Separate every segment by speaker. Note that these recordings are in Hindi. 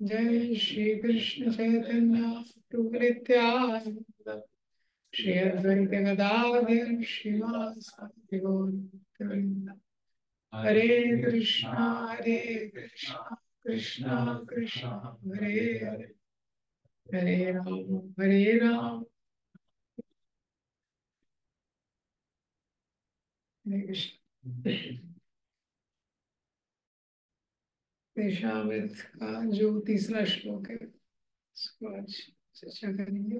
Speaker 1: जय श्री कृष्ण चैतन्य श्री अद्वैत गदाधर श्रीवासादि हरे कृष्णा हरे कृष्णा कृष्णा कृष्णा हरे हरे हरे राम हरे राम हरे कृष्ण देशामृत का जो तीसरा श्लोक है, उसको आज चर्चा करेंगे।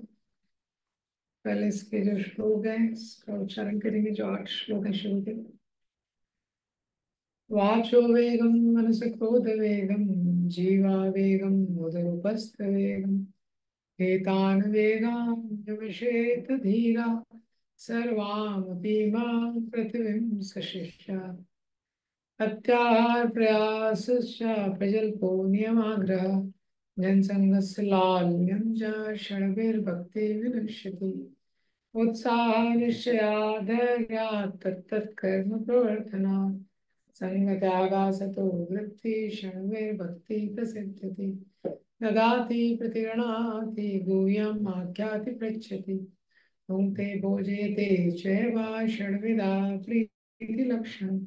Speaker 1: पहले इसके जो श्लोक है, इसका उच्चारण करेंगे, जो आठ श्लोक है शुरू के। वाचो वेगम मनस क्रोध वेगम जीवा वेगम उदरुपस्थ वेगम एतान वेगान यमशेत धीरा, सर्वामपि माँ पृथिवीं सशिष्यात् अत्याहार प्रयास प्रजल्पो नियमाग्रह जनसंगस्य लाल्यं च षड्भिर्भक्ति विनश्यति उत्साह निश्चया तत्तत्कर्म प्रवर्तना संगत्यागासतो वृत्ति षड्भिर्भक्ति प्रसिद्ध्यति ददाति प्रतिगृणाति गुह्यम् आख्याति पृच्छति। भुङ्क्ते भोजेते चैव षड्विधा प्रीतिलक्षणम्।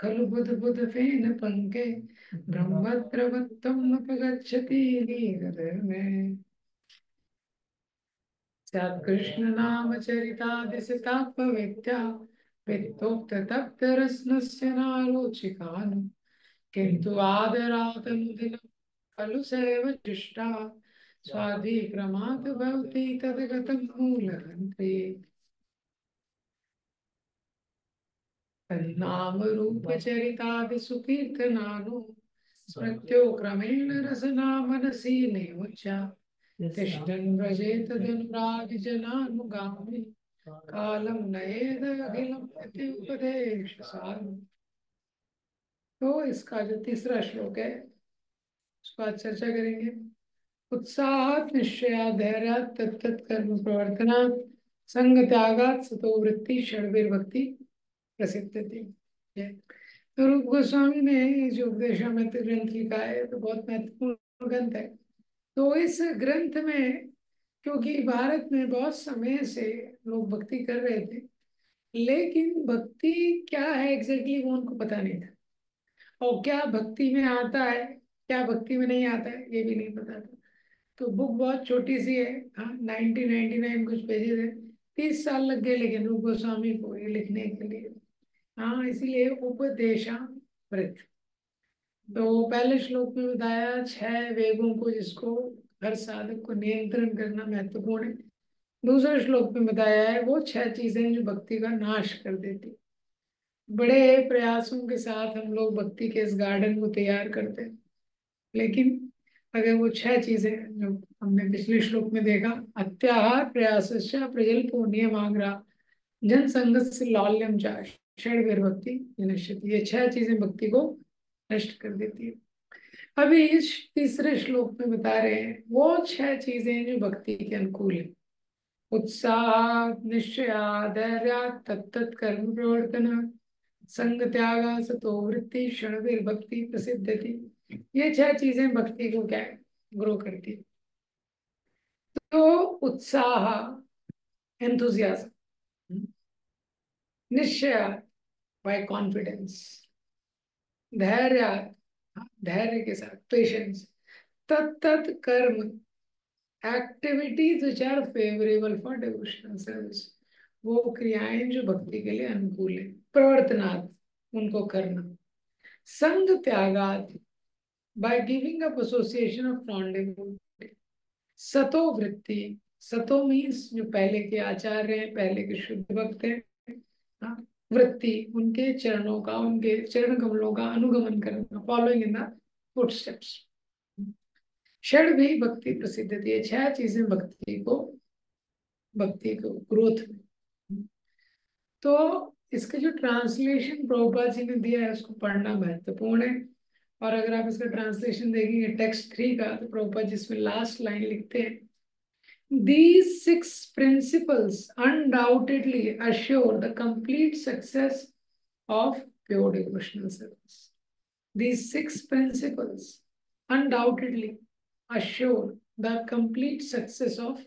Speaker 1: खलु बुद्बुदफेन पङ्के ब्रह्मद्रवत्वम् उपगच्छति नीरधर्मे स्यात्कृष्णनामचरितादिसितात्मविद्या वित्तोक्ततप्तरत्नस्य नारोचिकान्। किन्तु आदरादनुदिनं खलु सैव जुष्टा स्वाधिक्रमात् भवति तद्गतं मूलहन्त्रे तन्नामरूपचरितादिसुकीर्तनानु स्मृत्यो क्रमेण रसना मनसि निमुच्या तिष्ठन् व्रजेत धनुरागिजनानुगामि कालं नयेद अखिलम् इति उपदेशसारम् तो इसका जो तीसरा श्लोक है उसको आज चर्चा करेंगे। उत्साह निश्चया धैर्यात तत्त कर्म प्रवर्तनात् संग त्यागात सतो वृत्ति षड्भिर्भक्ति। प्रसिद्ध थी। तो रूप गोस्वामी ने जो उपदेशामृत ग्रंथ लिखा है तो बहुत महत्वपूर्ण ग्रंथ है। तो इस ग्रंथ में, क्योंकि भारत में बहुत समय से लोग भक्ति कर रहे थे, लेकिन भक्ति क्या है एग्जैक्टली वो उनको पता नहीं था। और क्या भक्ति में आता है, क्या भक्ति में नहीं आता है, ये भी नहीं पता था। तो बुक बहुत छोटी सी है हाँ नाइनटीन नाइनटी नाइन कुछ पेजेस है। तीस साल लग गए लेकिन रूप गोस्वामी को ये लिखने के लिए। हाँ इसीलिए उपदेशामृत। तो पहले श्लोक में बताया, छह वेगों को जिसको हर साधक को नियंत्रण करना महत्वपूर्ण है। दूसरे श्लोक में बताया है, वो छह चीज़ें जो भक्ति का नाश कर देती बड़े प्रयासों के साथ हम लोग भक्ति के इस गार्डन को तैयार करते हैं। लेकिन अगर वो छह चीज़ें जो हमने पिछले श्लोक में देखा, अत्याहार प्रयास प्रजल नियम आग्रह जन संगत से लौल्यम चार षड भक्ति निश्चित ये छह चीज़ें भक्ति को नष्ट कर देती है। अभी इस तीसरे श्लोक में बता रहे हैं, वो छह चीज़ें जो भक्ति के अनुकूल है। उत्साह, निश्चया धैर्य तत्त कर्म प्रवर्तन, संग त्यागा, सतो वृत्ति क्षण भक्ति प्रसिद्ध थी। ये छह चीज़ें भक्ति को क्या ग्रो करती है। तो उत्साह निश्चय बाय कॉन्फिडेंस धैर्य धैर्य के साथ पेशेंस तत्त कर्म activities are favourable for devotional service वो क्रियाएँ जो भक्ति के लिए अनुकूल है। प्रवर्तनात् उनको करना। संग त्यागात by giving up association of non devotee सतो वृत्ति। सतो मीन्स जो पहले के आचार्य हैं पहले के शुद्ध भक्त हैं हाँ, वृत्ति, उनके चरणों का, उनके चरण कमलों का अनुगमन करना फॉलोइंग इन द फुटस्टेप्स षड भी भक्ति प्रसिद्ध थी छह चीज़ें भक्ति को भक्ति को ग्रोथ में। तो इसके जो ट्रांसलेशन प्रभुपा जी ने दिया है, उसको पढ़ना महत्वपूर्ण है। और अगर आप इसका ट्रांसलेशन देखेंगे टेक्स्ट थ्री का तो प्रभुपा जी इसमें लास्ट लाइन लिखते हैं। These six principles undoubtedly assure the complete success of pure devotional service. These six principles undoubtedly assure the complete success of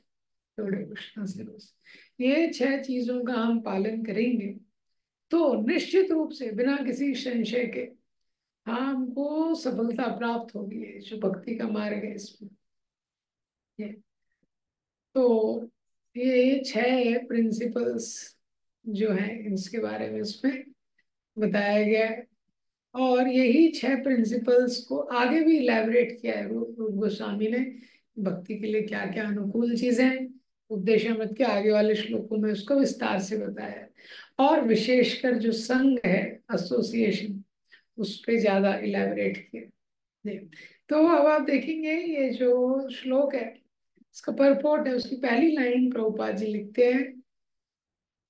Speaker 1: your devotional service. ये छह चीज़ों का हम पालन करेंगे तो निश्चित रूप से बिना किसी संशय के हमको सफलता प्राप्त होगी जो भक्ति का मार्ग है इसमें ये तो ये छह प्रिंसिपल्स जो हैं, इसके बारे में इसमें बताया गया है। और यही छह प्रिंसिपल्स को आगे भी इलेबरेट किया है रूप गोस्वामी ने। भक्ति के लिए क्या क्या अनुकूल चीज़ें हैं उपदेशामृत के आगे वाले श्लोकों में उसको विस्तार से बताया है। और विशेषकर जो संघ है एसोसिएशन उस पर ज़्यादा इलेबरेट किया तो अब आप देखेंगे ये जो श्लोक है इसका परपोर्ट है, उसकी पहली लाइन प्रभुपाद जी लिखते हैं,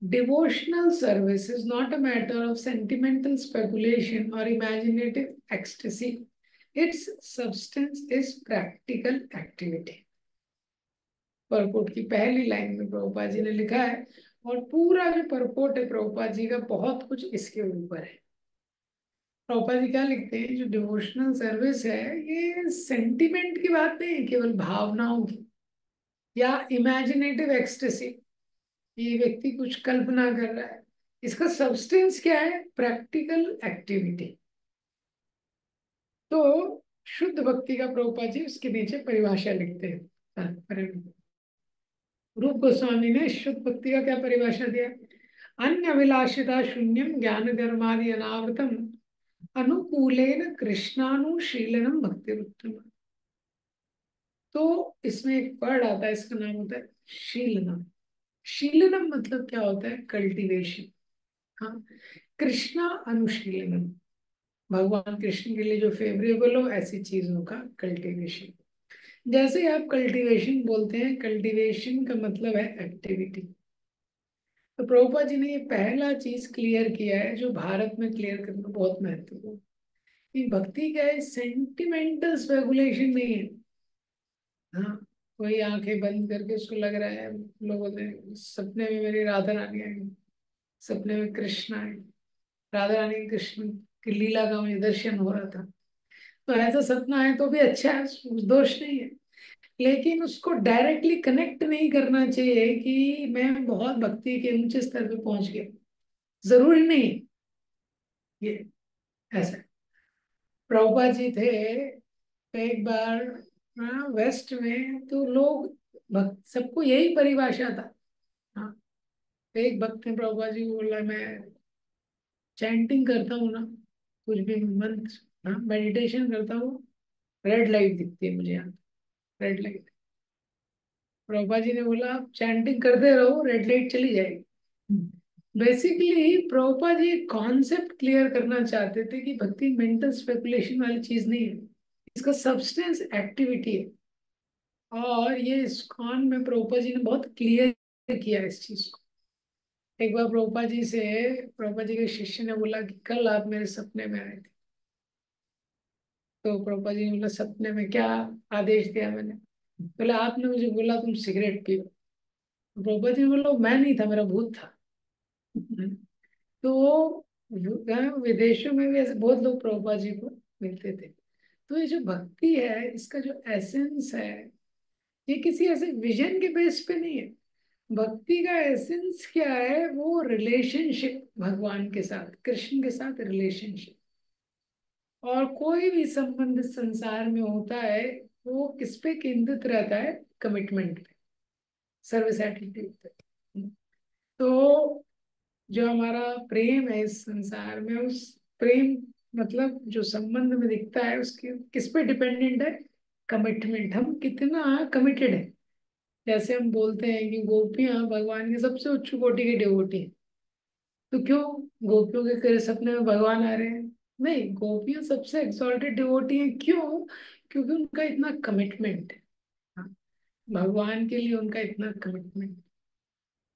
Speaker 1: Devotional service is not a matter of sentimental speculation or imaginative ecstasy. Its substance is practical activity. परपोट की पहली लाइन में प्रभुपा जी ने लिखा है, और पूरा जो परपोट है प्रभुपा जी का, बहुत कुछ इसके ऊपर है प्रभुपा जी क्या लिखते हैं जो डिवोशनल सर्विस है, ये सेंटिमेंट की बात नहीं है, केवल भावनाओं की या इमेजिनेटिव एक्सटेसी ये व्यक्ति कुछ कल्पना कर रहा है। इसका सब्सटेंस क्या है? प्रैक्टिकल एक्टिविटी तो शुद्ध भक्ति का प्रभुपा जी उसके नीचे परिभाषा लिखते हैं। रूप गोस्वामी ने शुद्ध भक्ति का क्या परिभाषा दिया? अन्य अभिलाषिता शून्यम ज्ञान धर्मादि अनावृतम अनुकूल कृष्णानुशीलनम भक्ति उत्तम तो इसमें एक वर्ड आता है, इसका नाम होता है शीलनम। शीलनम मतलब क्या होता है? कल्टीवेशन हाँ कृष्णा अनुशीलनम। भगवान कृष्ण के लिए जो फेवरेबल हो, ऐसी चीज़ों का कल्टीवेशन जैसे आप कल्टीवेशन बोलते हैं कल्टीवेशन का मतलब है एक्टिविटी तो प्रभुपा जी ने ये पहला चीज़ क्लियर किया है, जो भारत में क्लियर करना बहुत महत्वपूर्ण भक्ति क्या है सेंटिमेंटल स्पेकुलेशन नहीं है। हाँ। वही आँखें बंद करके उसको लग रहा है, लोगों ने, सपने में मेरी राधा रानी आई, सपने में कृष्ण आए। राधा रानी कृष्ण की लीला का मुझे दर्शन हो रहा था। तो ऐसा सपना है तो भी अच्छा है दोष नहीं है। लेकिन उसको डायरेक्टली कनेक्ट नहीं करना चाहिए कि मैं बहुत भक्ति के ऊँचे स्तर पे पहुँच गया। ज़रूरी नहीं ये ऐसा प्रभुपा जी थे, एक बार हाँ वेस्ट में तो लोग भक्त, सबको यही परिभाषा था। हाँ एक भक्त ने प्रभुपा जी बोला, मैं चैंटिंग करता हूँ ना, कुछ भी मंत्र हाँ मेडिटेशन करता हूँ रेड लाइट दिखती है मुझे यहाँ रेड लाइट प्रभुपा जी ने बोला, आप चैंटिंग करते रहो रेड लाइट चली जाएगी। Basically Prabhupada ji concept clear करना चाहते थे कि भक्ति मेंटल स्पेकुलेशन वाली चीज़ नहीं है। इसका सब्सटेंस एक्टिविटी है। और ये इस्कॉन में प्रभुपा जी ने बहुत क्लियर किया इस चीज़ को। एक बार प्रभुपा जी से प्रभुपा जी के शिष्य ने बोला कि कल आप मेरे सपने में आए थे। तो प्रभुपा जी ने बोला, सपने में क्या आदेश दिया मैंने? बोला, आपने मुझे बोला तुम सिगरेट पियो। प्रभुपा जी ने बोला, मैं नहीं था, मेरा भूत था। तो विदेशों में भी ऐसे बहुत लोग प्रभुपा जी को मिलते थे। तो ये जो भक्ति है, इसका जो एसेंस है, ये किसी ऐसे विजन के बेस पे नहीं है। भक्ति का एसेंस क्या है? वो रिलेशनशिप भगवान के साथ, कृष्ण के साथ रिलेशनशिप और कोई भी संबंध संसार में होता है, वो किस पे केंद्रित रहता है? कमिटमेंट पे सर्विस एटीट्यूड पे। तो जो हमारा प्रेम है इस संसार में, उस प्रेम मतलब जो संबंध में दिखता है उसके किस पे डिपेंडेंट है? कमिटमेंट हम कितना कमिटेड है। जैसे हम बोलते हैं कि गोपियाँ भगवान की सबसे उच्च कोटि की डिवोटी है। तो क्यों? गोपियों के सपने में भगवान आ रहे हैं। नहीं गोपियाँ सबसे एक्सॉल्टेड डिवोटी हैं। क्यों? क्योंकि उनका इतना कमिटमेंट है। हाँ, भगवान के लिए उनका इतना कमिटमेंट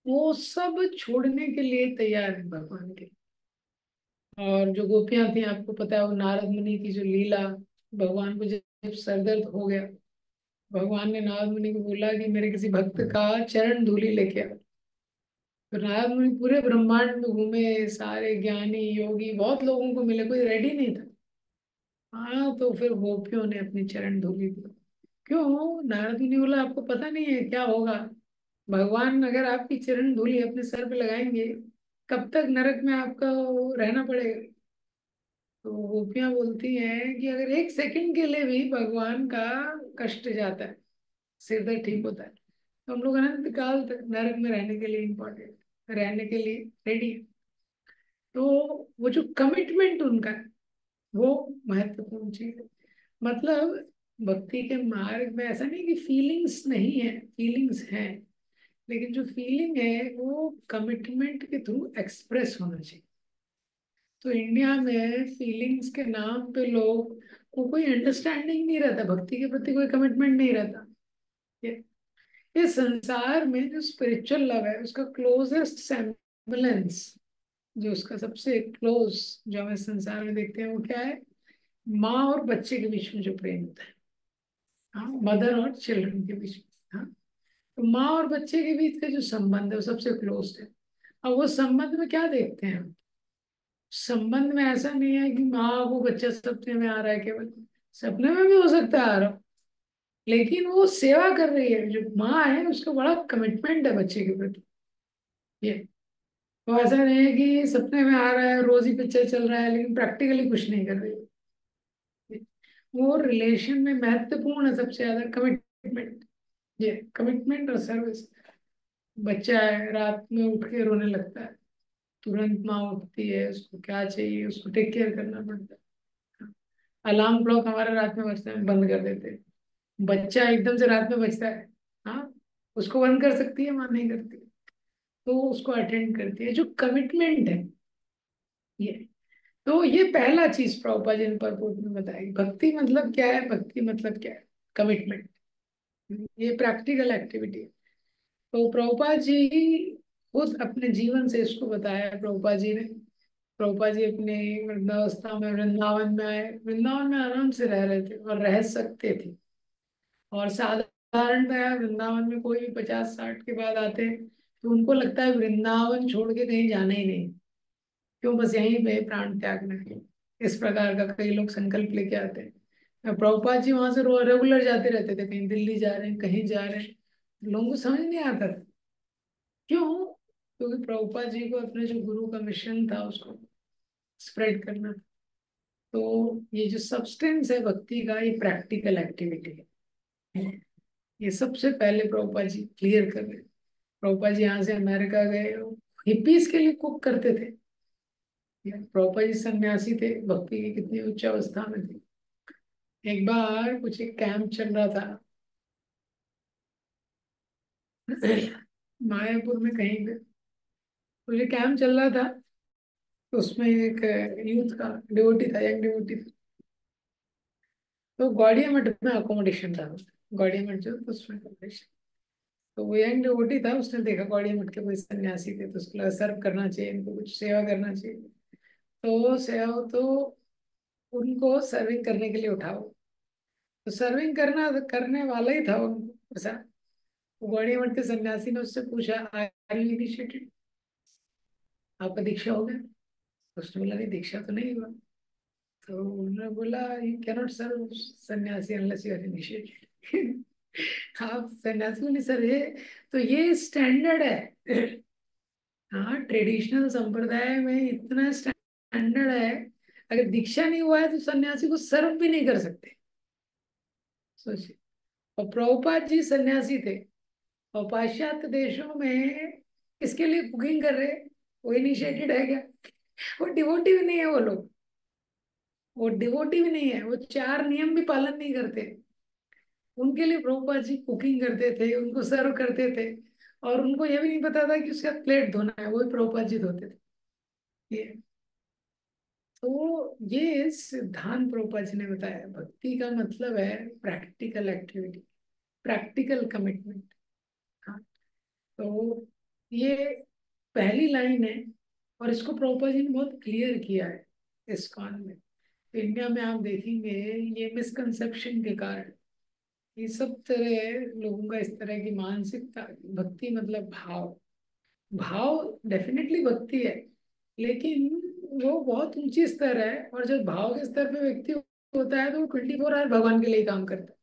Speaker 1: वो सब छोड़ने के लिए तैयार है भगवान के और जो गोपियाँ थी, आपको पता है, वो नारद मुनि की जो लीला, भगवान को जब सरदर्द हो गया, भगवान ने नारद मुनि को बोला कि मेरे किसी भक्त का चरण धूली लेके आओ। तो नारद मुनि पूरे ब्रह्मांड में घूमे, सारे ज्ञानी, योगी, बहुत लोगों को मिले, कोई रेडी नहीं था। हाँ तो फिर गोपियों ने अपनी चरण धूली दी। क्यों? नारद मुनि बोला, आपको पता नहीं है क्या होगा? भगवान अगर आपकी चरण धूली अपने सर पे लगाएँगे कब तक नरक में आपका रहना पड़ेगा? तो गोपियाँ बोलती हैं कि अगर एक सेकंड के लिए भी भगवान का कष्ट जाता है, सिर दर्द ठीक होता है तो हम लोग अनंत काल तक नरक में रहने के लिए इम्पोर्टेंट रहने के लिए रेडी है। तो वो जो कमिटमेंट उनका है, वो महत्वपूर्ण चीज़ है। मतलब भक्ति के मार्ग में ऐसा नहीं कि फीलिंग्स नहीं है फीलिंग्स हैं। लेकिन जो फीलिंग है, वो कमिटमेंट के थ्रू एक्सप्रेस होना चाहिए। तो इंडिया में फीलिंग्स के नाम पे लोग को कोई अंडरस्टैंडिंग नहीं रहता, भक्ति के प्रति कोई कमिटमेंट नहीं रहता। ये इस संसार में जो स्पिरिचुअल लव है, उसका क्लोजेस्ट सेम्बलेंस जो उसका सबसे क्लोज जो हमें संसार में देखते हैं, वो क्या है? माँ और बच्चे के बीच में जो प्रेम होता है। हाँ मदर और चिल्ड्रन के बीच में। हाँ। तो माँ और बच्चे के बीच का जो संबंध है वो सबसे क्लोज है। अब वो संबंध में क्या देखते हैं? संबंध में ऐसा नहीं है कि माँ वो बच्चा सपने में आ रहा है, केवल सपने में भी हो सकता है आ रहा लेकिन वो सेवा कर रही है, जो माँ है, उसका बड़ा कमिटमेंट है बच्चे के प्रति। ये। तो ऐसा नहीं है कि सपने में आ रहा है, रोज ही पिक्चर चल रहा है, लेकिन प्रैक्टिकली कुछ नहीं कर रही। वो रिलेशन में महत्वपूर्ण है सबसे ज़्यादा कमिटमेंट ये कमिटमेंट और सर्विस बच्चा है, रात में उठ के रोने लगता है। तुरंत माँ उठती है, उसको क्या चाहिए, उसको टेक केयर करना पड़ता है। अलार्म क्लॉक हमारे रात में बजता है, बंद कर देते हैं। बच्चा एकदम से रात में बजता है हाँ? उसको बंद कर सकती है, माँ नहीं करती। तो उसको अटेंड करती है, जो कमिटमेंट है। ये। तो ये पहला चीज़ प्रभुपा जी ने परपोर्ट भक्ति मतलब क्या है? भक्ति मतलब क्या है? कमिटमेंट ये प्रैक्टिकल एक्टिविटी है। तो प्रभुपा जी खुद अपने जीवन से इसको बताया प्रभुपा जी ने प्रभुपा जी अपने वृद्धावस्था में, वृंदावन में आए। वृंदावन में आराम से रह रहे थे और रह सकते थे। और साधारणतया वृंदावन में कोई भी पचास साठ के बाद आते तो उनको लगता है वृंदावन छोड़ के कहीं जाना ही नहीं। क्यों? बस यहीं पे प्राण त्यागना है। इस प्रकार का कई लोग संकल्प लेके आते हैं। प्रभुपाद जी वहाँ से रेगुलर जाते रहते थे, कहीं दिल्ली जा रहे हैं, कहीं जा रहे हैं। लोगों को समझ नहीं आता था। क्यों? क्योंकि प्रभुपाद जी को अपने जो गुरु का मिशन था, उसको स्प्रेड करना तो ये जो सब्सटेंस है, भक्ति का, ये प्रैक्टिकल एक्टिविटी है। ये सबसे पहले प्रभुपा जी क्लियर कर रहे प्रभुपा जी यहाँ से अमेरिका गए हिप्पीज के लिए कुक करते थे। प्रभुपा जी सन्यासी थे, भक्ति की कितनी उच्च अवस्था में थे। एक बार कुछ एक कैंप चल रहा था। मायापुर में कहीं पे। तो ये कैंप चल रहा था तो उसमें एक यूथ का डिवोटी था यंग डिवोटी था। तो गौड़िया मठ में अकोमोडेशन था गौड़िया मठ जो तो उसमें अकोमोडेशन तो वो यंग डिवोटी था, उसने देखा गौड़िया मठ के कोई सन्यासी थे तो उसको सर्व करना चाहिए, इनको कुछ सेवा करना चाहिए। तो सेवा तो उनको सर्विंग करने के लिए उठाओ। तो सर्विंग करना, करने वाला ही था गौड़िया मठ के सन्यासी ने उससे पूछा आर यू इनिशिएटेड आपका दीक्षा हो गया। उसने बोला, नहीं, दीक्षा तो नहीं हुआ। तो उन्होंने बोला यू कैनॉट सर्व सन्यासी अनलेस यू आर इनिशिएटेड आप सन्यासी नहीं सर, ये तो ये स्टैंडर्ड है। हाँ ट्रेडिशनल संप्रदाय में इतना स्टैंडर्ड है। अगर दीक्षा नहीं हुआ है तो सन्यासी को सर्व भी नहीं कर सकते। सोचिए। और प्रभुपाद जी सन्यासी थे। और पाश्चात्य देशों में इसके लिए कुकिंग कर रहे? वो इनिशिएटेड है क्या? वो डिवोटी भी नहीं है वो लोग। वो डिवोटी भी नहीं है। वो चार नियम भी पालन नहीं करते। उनके लिए प्रभुपाद जी कुकिंग करते थे, उनको सर्व करते थे। और उनको यह भी नहीं पता था कि उसका प्लेट धोना है। वो भी प्रभुपाद जी धोते थे। ये तो ये सिद्धांत प्रभुपाद जी ने बताया, भक्ति का मतलब है प्रैक्टिकल एक्टिविटी प्रैक्टिकल कमिटमेंट तो ये पहली लाइन है और इसको प्रभुपाद जी ने बहुत क्लियर किया है इस कान में। इंडिया में आप देखेंगे ये मिसकंसेप्शन के कारण ये सब तरह लोगों का इस तरह की मानसिकता, भक्ति मतलब भाव। भाव डेफिनेटली भक्ति है, लेकिन वो बहुत ऊँची स्तर है और जब भाव के स्तर पे व्यक्ति होता है तो वो ट्वेंटी फोर आवर भगवान के लिए काम करता है।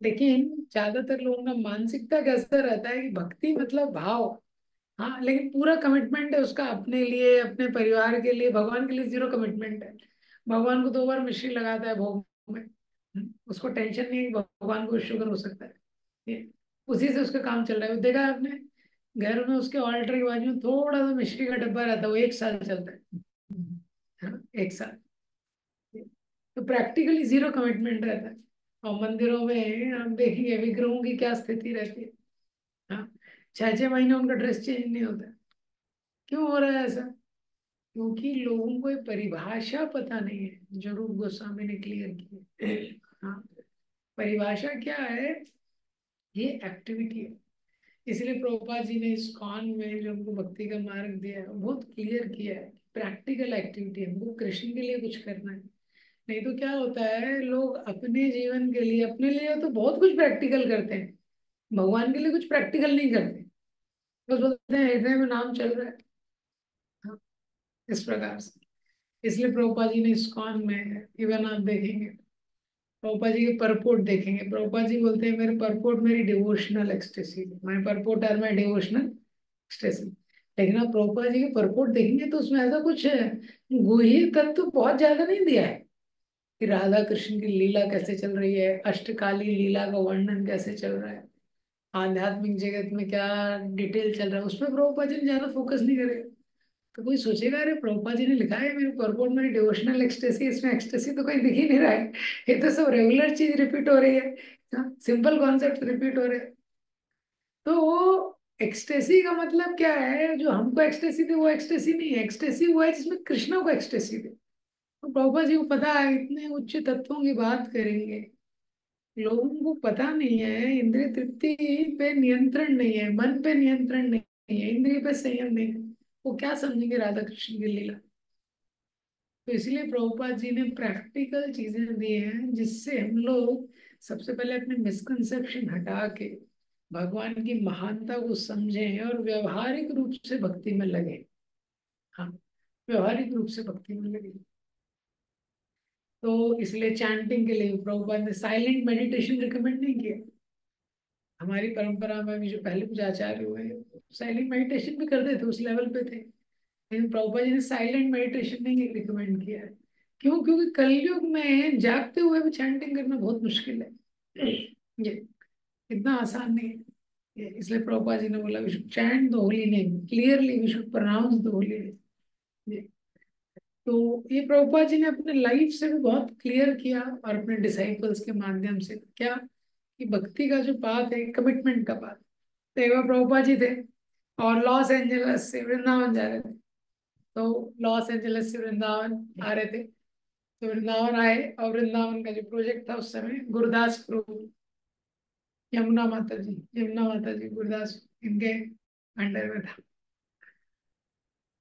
Speaker 1: लेकिन ज़्यादातर लोगों का मानसिकता कैसा रहता है कि भक्ति मतलब भाव। हाँ लेकिन पूरा कमिटमेंट है उसका अपने लिए अपने परिवार के लिए भगवान के लिए ज़ीरो कमिटमेंट है। भगवान को दो बार मिश्री लगाता है भोग में। हम्म, उसको टेंशन नहीं है भगवान को शुगर हो सकता है। उसी से उसका काम चल रहा है। देखा आपने? घर में उसके ऑल्टर के बाजू में थोड़ा सा मिश्री का डब्बा रहता है वो एक साल चलता है। हाँ, एक साल। तो प्रैक्टिकली ज़ीरो कमिटमेंट रहता है। और मंदिरों में हम देखेंगे विग्रहों की क्या स्थिति रहती है। हाँ? छह महीने उनका ड्रेस चेंज नहीं होता। क्यों हो रहा है ऐसा? क्योंकि लोगों को परिभाषा पता नहीं है जो रूप गोस्वामी ने क्लियर की हाँ? परिभाषा क्या है? ये एक्टिविटी है। इसलिए प्रभुपा जी ने इस कॉन में जो हमको भक्ति का मार्ग दिया है बहुत क्लियर किया है प्रैक्टिकल एक्टिविटी हमको कृष्ण के लिए कुछ करना है। नहीं तो क्या होता है लोग अपने जीवन के लिए अपने लिए तो बहुत कुछ प्रैक्टिकल करते हैं भगवान के लिए कुछ प्रैक्टिकल नहीं करते। बस बोलते हैं हृदय में नाम चल रहा है। हाँ, इस प्रकार से। इसलिए प्रभुपा जी ने इस्कॉन में इवन आप देखेंगे। प्रभुपा जी के परपोर्ट देखेंगे। प्रभुपा जी बोलते हैं, मेरे परपोर्ट मेरी devotional ecstasy my purport are my devotional ecstasy लेकिन आप प्रभुपा जी के परपोर्ट देखेंगे तो उसमें ऐसा कुछ गुहे तत्व तो बहुत ज़्यादा नहीं दिया है कि राधा कृष्ण की लीला कैसे चल रही है, अष्टकाली लीला का वर्णन कैसे चल रहा है, आध्यात्मिक जगत में क्या डिटेल चल रहा है, उसमें प्रभुपा जी ज़्यादा फोकस नहीं करेगा तो कोई सोचेगा, अरे प्रभुपा जी ने लिखा है मेरे परपोर्ट में डिवोशनल एक्सटेसी इसमें एक्सटेसी तो कोई दिख ही नहीं रहा है। ये तो सब रेगुलर चीज़ रिपीट हो रही है। सिंपल कॉन्सेप्ट रिपीट हो रहे हैं। तो वो एक्सटेसी का मतलब क्या है? जो हमको एक्सटेसी थे वो एक्सटेसी नहीं एक्सटेसी हुआ है जिसमें कृष्णा को एक्सटेसी थे तो प्रभुपा जी को पता है, इतने उच्च तत्वों की बात करेंगे। लोगों को पता नहीं है, इंद्रिय तृप्ति पे नियंत्रण नहीं है, मन पे नियंत्रण नहीं है, इंद्रिय पे संयम नहीं है। वो क्या समझेंगे राधा कृष्ण की लीला? तो इसलिए प्रभुपाद जी ने प्रैक्टिकल चीज़ें दी हैं, जिससे हम लोग सबसे पहले अपने मिसकंसेप्शन हटा के भगवान की महानता को समझें और व्यवहारिक रूप से भक्ति में लगे। हाँ व्यवहारिक रूप से भक्ति में लगे। तो इसलिए चैंटिंग के लिए प्रभुपाद ने साइलेंट मेडिटेशन रिकमेंड नहीं किया। हमारी परंपरा में भी जो पहले कुछ आचार्य हुए साइलेंट मेडिटेशन भी करते थे, उस लेवल पे थे। लेकिन प्रभुपा जी ने साइलेंट मेडिटेशन नहीं रिकमेंड किया क्यों? क्योंकि कलयुग में जागते हुए भी चैंटिंग करना बहुत मुश्किल है। ये इतना आसान नहीं है। इसलिए प्रभुपा जी ने बोला we should chant the holy name clearly we should pronounce the holy name तो ये प्रभुपा जी ने अपने लाइफ से भी बहुत क्लियर किया और अपने डिसाइपल्स के माध्यम से। क्या? कि भक्ति का जो पाथ है कमिटमेंट का पाथ तो प्रभुपा जी थे और लॉस एंजल्स से वृंदावन जा रहे थे। तो लॉस एंजल्स से वृंदावन आ रहे थे। तो वृंदावन आए और वृंदावन का जो प्रोजेक्ट था उस समय गुरुदास प्रभु यमुना माता जी, यमुना माता जी गुरुदास इनके अंडर में था।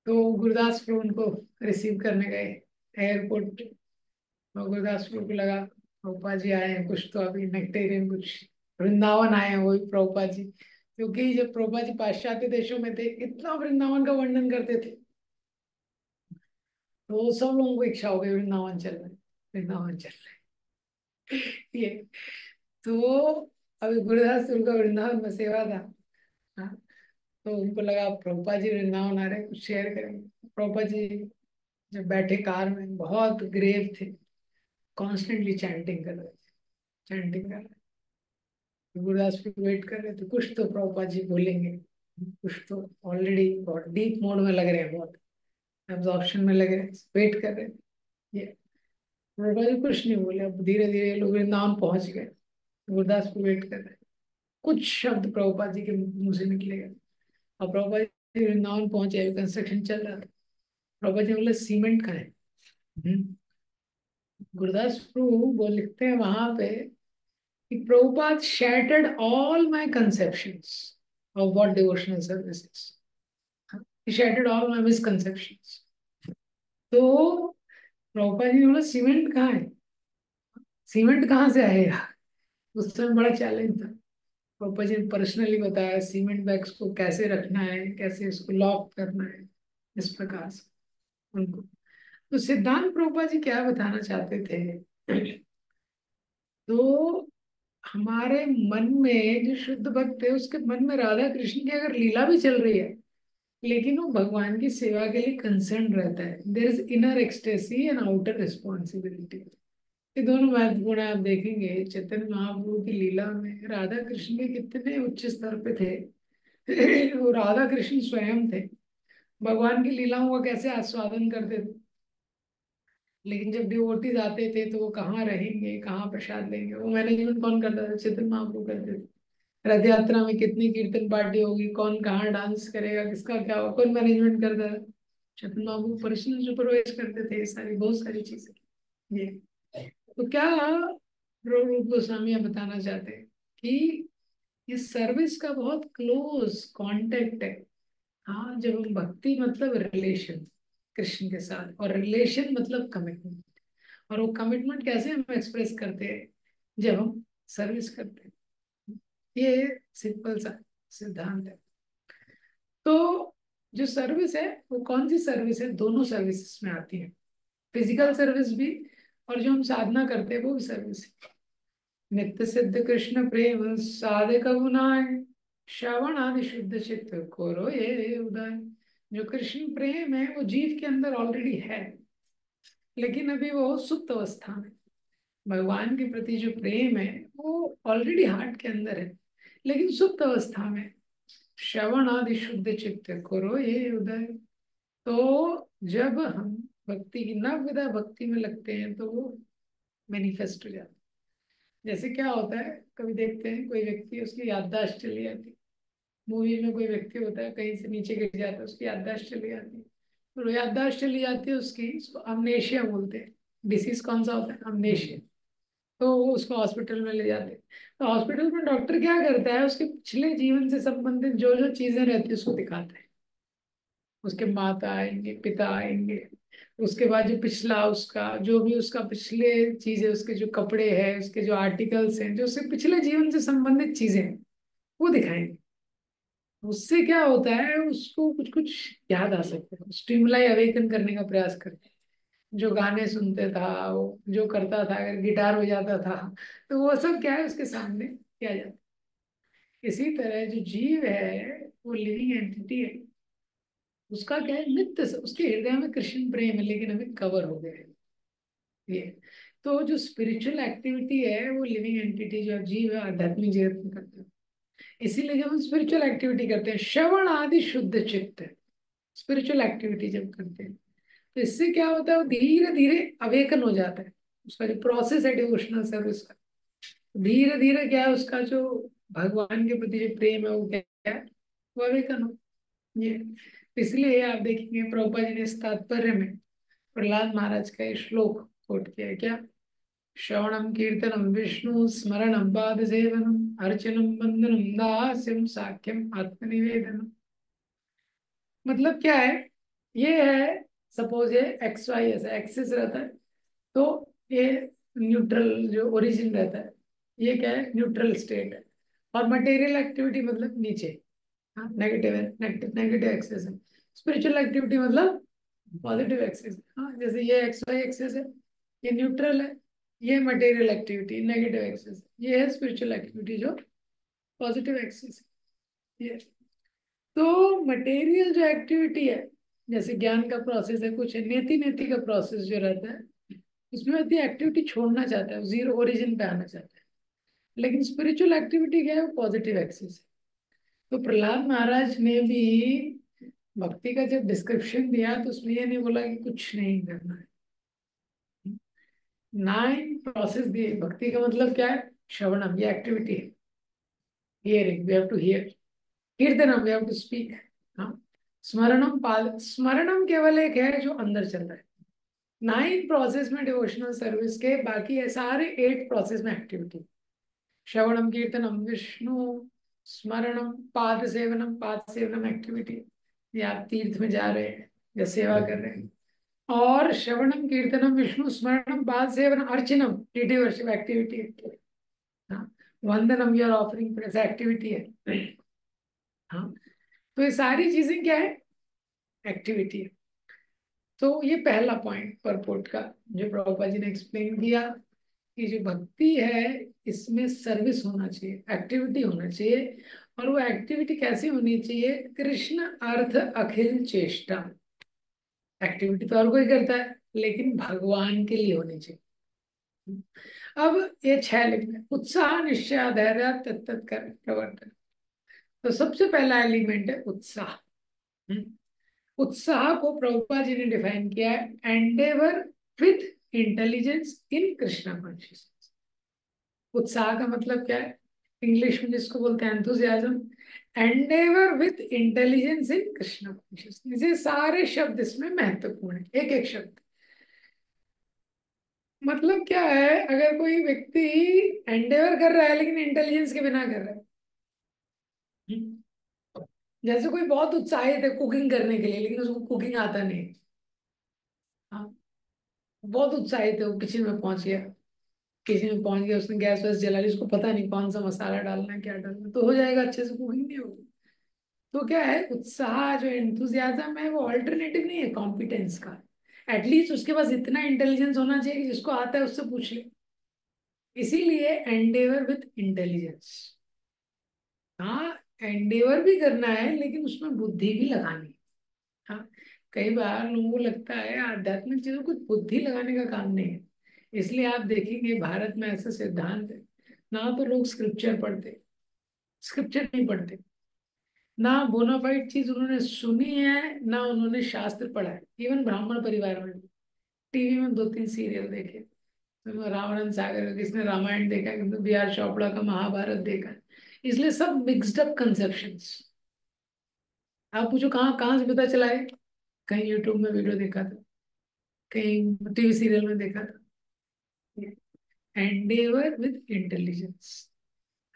Speaker 1: तो गुरुदास प्रभु उनको रिसीव करने गए। एयरपोर्ट और गुरुदास प्रभु को लगा। प्रभुपा जी आए हैं, कुछ तो अभी नेक्टेरियन, कुछ वृंदावन आए हैं, वही प्रभुपा जी क्योंकि जब प्रभुपा जी पाश्चात्य देशों में थे, इतना वृंदावन का वर्णन करते थे। तो सब लोगों को इच्छा हो गई वृंदावन चल रहे वृंदावन चल रहे ये तो अभी गुरुदास उनका वृंदावन में सेवा था। हाँ तो उनको लगा प्रभुपा जी वृंदावन आ रहे कुछ शेयर करेंगे। प्रभुपा जी जब बैठे कार में, बहुत ग्रेव थे। कॉन्स्टेंटली चैंटिंग कर रहे थे चैंटिंग कर रहे गुरुदास भी वेट कर रहे तो कुछ तो प्रभुपाद जी बोलेंगे, कुछ तो ऑलरेडी बहुत डीप मोड में लग रहे हैं बहुत एब्जॉर्प्शन में लग रहे हैं वेट कर रहे ये प्रभुपाद जी कुछ नहीं बोले, अब धीरे धीरे लोग वृंदावन पहुँच गए। गुरुदास को वेट कर रहे कुछ शब्द प्रभुपा जी के मुँह से निकलेगा और प्रभुपाद जी वृंदावन पहुँचे कंस्ट्रक्शन चल रहा था। प्रभुपाद जी बोले सीमेंट का है। गुरुदास प्रभु वो लिखते हैं वहाँ पे कि shattered all my conceptions of what devotional service is. He shattered all my तो प्रभुपाद जी ने बोला सीमेंट कहाँ है? सीमेंट कहाँ से आएगा उस समय बड़ा चैलेंज था। प्रभुपाद जी ने पर्सनली बताया सीमेंट बैग्स को कैसे रखना है, कैसे इसको लॉक करना है, इस प्रकार से उनको। तो सिद्धांत प्रभुपाद जी क्या बताना चाहते थे? तो हमारे मन में जो शुद्ध भक्त है उसके मन में राधा कृष्ण की अगर लीला भी चल रही है, लेकिन वो भगवान की सेवा के लिए कंसर्न रहता है। There is inner ecstasy and outer responsibility ये दोनों महत्वपूर्ण आप देखेंगे, चैतन्य महाप्रभु की लीला में राधा कृष्ण के कितने उच्च स्तर पे थे। वो राधा कृष्ण स्वयं थे। भगवान की लीलाओं का कैसे आस्वादन करते थे? लेकिन जब डिवोटीज आते थे तो वो कहाँ रहेंगे, कहाँ प्रसाद लेंगे? वो मैनेजमेंट कौन करता था? चैतन्य महाप्रभु करते थे। रथ यात्रा में कितनी कीर्तन पार्टी होगी? कौन कहाँ डांस करेगा? किसका क्या होगा? कौन मैनेजमेंट करता है चैतन्य महाप्रभु पर्सनल सुपरवाइज करते थे सारी, बहुत सारी चीज़ें। ये। तो क्या रूप गोस्वामी बताना चाहते हैं कि इस सर्विस का बहुत क्लोज कांटेक्ट है। हाँ जब हम भक्ति मतलब रिलेशन कृष्ण के साथ, और रिलेशन मतलब कमिटमेंट और वो कमिटमेंट कैसे हम एक्सप्रेस करते हैं? जब हम सर्विस करते हैं। ये सिंपल सा सिद्धांत है। तो जो सर्विस है, वो कौन सी सर्विस है? दोनों सर्विसेज़ में आती है। फ़िज़िकल सर्विस भी और जो हम साधना करते हैं, वो भी सर्विस है। नित्य सिद्ध कृष्ण प्रेम साधक गुनाय श्रवण आदि शुद्ध चित्त कोरो ये उदय। जो कृष्ण प्रेम है, वो जीव के अंदर ऑलरेडी है। लेकिन अभी वो सुप्त अवस्था में, भगवान के प्रति जो प्रेम है, वो ऑलरेडी हार्ट के अंदर है। लेकिन सुप्त अवस्था में श्रवण आदि शुद्ध चित्त करो ये उदय। तो जब हम भक्ति की नवविधा भक्ति में लगते हैं तो वो मैनिफेस्ट हो जाता है। जैसे क्या होता है, कभी देखते हैं, कोई व्यक्ति उसकी याददाश्त चली जाती मूवी में कोई व्यक्ति होता है, कहीं से नीचे गिर जाता है, उसकी याददाश्त चली जाती है। तो याददाश्त चली जाती है उसकी, उसको अमनेशिया बोलते हैं। डिसीज कौन सा होता है? अमनेशिया तो उसको हॉस्पिटल में ले जाते हैं। तो हॉस्पिटल में डॉक्टर क्या करता है? उसके पिछले जीवन से संबंधित जो जो चीज़ें रहती है, उसको दिखाता है। उसके माता आएँगे, पिता आएँगे। उसके बाद जो पिछला उसका, जो भी उसका पिछले चीज़ें, उसके जो कपड़े हैं, उसके जो आर्टिकल्स हैं, जो उसके पिछले जीवन से संबंधित चीज़ें हैं, वो दिखाएँगे। उससे क्या होता है, उसको कुछ कुछ याद आ सकता है। स्टिमुलाई अवेकन करने का प्रयास करते हैं। जो गाने सुनते था, वो जो करता था, अगर गिटार बजाता था तो वो सब क्या है, उसके सामने किया जाता है। इसी तरह जो जीव है, वो लिविंग एंटिटी है। उसका क्या है, नित्य उसके हृदय में कृष्ण प्रेम है, लेकिन अभी कवर हो गया है। ये। तो जो स्पिरिचुअल एक्टिविटी है, वो लिविंग एंटिटी जो जीव है, आध्यात्मिक जगत में करता है। इसीलिए जब हम स्पिरिचुअल एक्टिविटी करते हैं। श्रवण आदि शुद्ध चित्त स्पिरिचुअल एक्टिविटी जब करते हैं तो इससे क्या होता है, वो धीरे धीरे अवेकन हो जाता है। उसका जो प्रोसेस है डिवोशनल सर्विस का धीरे धीरे क्या है, उसका जो भगवान के प्रति जो प्रेम है, वो क्या है, वो अवेकन हो। ये, इसलिए आप देखेंगे प्रभुपा जी ने इस तात्पर्य में प्रहलाद महाराज का ये श्लोक कोट किया है। क्या? श्रवणम कीर्तनम विष्णु स्मरणम पाद सेवनम अर्चनम बंदनम दास्यम साख्यम आत्मनिवेदनम मतलब क्या है? ये है सपोज़ ये एक्स वाई ऐसा एक्सिस रहता है तो ये न्यूट्रल जो ओरिजिन रहता है, ये क्या है? न्यूट्रल स्टेट है। और मटेरियल एक्टिविटी मतलब नीचे। हाँ नेगेटिव है नेगेटिव एक्सेस है। स्पिरिचुअल एक्टिविटी मतलब पॉजिटिव एक्सेस हाँ। जैसे ये एक्स वाई एक्सेस है, ये न्यूट्रल है। ये मटेरियल एक्टिविटी नेगेटिव एक्सेस ये है स्पिरिचुअल एक्टिविटी जो पॉजिटिव एक्सेस है। ये तो मटेरियल जो एक्टिविटी है, जैसे ज्ञान का प्रोसेस है, कुछ है नेति नेति का प्रोसेस जो रहता है, उसमें व्यक्ति एक्टिविटी छोड़ना चाहता है ज़ीरो ओरिजिन पे आना चाहता है। लेकिन स्पिरिचुअल एक्टिविटी क्या है पॉजिटिव एक्सेस है। तो प्रहलाद महाराज ने भी भक्ति का जब डिस्क्रिप्शन दिया तो उसमें ये नहीं बोला कि कुछ नहीं करना है। नाइन प्रोसेस दिए भक्ति का मतलब क्या है? श्रवणम, ये एक्टिविटी है। Hearing we have to hear kirtanam we have to speak हाँ? स्मरणम पाद स्मरणम केवल एक है जो अंदर चल रहा है। नाइन प्रोसेस में डिवोशनल सर्विस के बाकी है सारे एट प्रोसेस में एक्टिविटी श्रवणम, कीर्तनम, विष्णु, स्मरणम, पाद सेवनम पाद सेवनम एक्टिविटी या आप तीर्थ में जा रहे हैं, या सेवा कर रहे हैं। और श्रवणम कीर्तनम विष्णु स्मरणम बाल सेवन अर्चनम डिटी वर्शिप एक्टिविटी वंदनम ऑफरिंग एक्टिविटी है। हाँ तो ये सारी चीज़ें क्या है? एक्टिविटी है। तो ये पहला पॉइंट परपोर्ट का, जो प्रभुपा जी ने एक्सप्लेन किया कि जो भक्ति है, इसमें सर्विस होना चाहिए एक्टिविटी होना चाहिए, और वो एक्टिविटी कैसी होनी चाहिए? कृष्ण अर्थ अखिल चेष्टा। एक्टिविटी तो और कोई करता है, लेकिन भगवान के लिए होनी चाहिए। अब ये छह लिखना उत्साह, निश्चय धैर्य तत्त कर प्रवर्तन। तो सबसे पहला एलिमेंट है उत्साह। हम्म। उत्साह को प्रभुपा जी ने डिफाइन किया है endeavour with intelligence in Krishna consciousness उत्साह का मतलब क्या है? इंग्लिश में जिसको बोलते हैं enthusiasm endeavour with intelligence in Krishna consciousness ये सारे शब्द इसमें महत्वपूर्ण है। एक एक शब्द। मतलब क्या है, अगर कोई व्यक्ति एंडेवर कर रहा है, लेकिन इंटेलिजेंस के बिना कर रहा है। हम्म। जैसे कोई बहुत उत्साहित है कुकिंग करने के लिए, लेकिन उसको कुकिंग आता नहीं हाँ। बहुत उत्साहित है, वो किचन में पहुँच गया। किचन में पहुँच गया, उसने गैस वैस जला ली, उसको पता नहीं कौन सा मसाला डालना, क्या डालना तो हो जाएगा अच्छे से कुकिंग नहीं होगी। तो क्या है, उत्साह, जो एंथुजियाजम है, वो ऑल्टरनेटिव नहीं है कॉम्पिटेंस का। एटलीस्ट उसके पास इतना इंटेलिजेंस होना चाहिए कि जिसको आता है उससे पूछ ले। इसीलिए एंडेवर विथ इंटेलिजेंस हाँ एंडेवर भी करना है, लेकिन उसमें बुद्धि भी लगानी है। हाँ कई बार लोगों को लगता है, आध्यात्मिक चीज़ों को बुद्धि लगाने का काम नहीं है। इसलिए आप देखेंगे भारत में ऐसा सिद्धांत है। ना तो लोग स्क्रिप्चर पढ़ते स्क्रिप्चर नहीं पढ़ते। ना बोनाफाइड चीज़ उन्होंने सुनी है, ना उन्होंने शास्त्र पढ़ा है। इवन ब्राह्मण परिवार में टीवी में दो तीन सीरियल देखे। तो सागर किसने रामायण देखा, किसने बी आर चोपड़ा का महाभारत देखा। इसलिए सब मिक्सड अप कंसेप्शन आप पूछो कहाँ कहाँ से पता चला है? कहीं यूट्यूब में वीडियो देखा था, कहीं टीवी सीरियल में देखा था। एंडेवर विद इंटेलिजेंस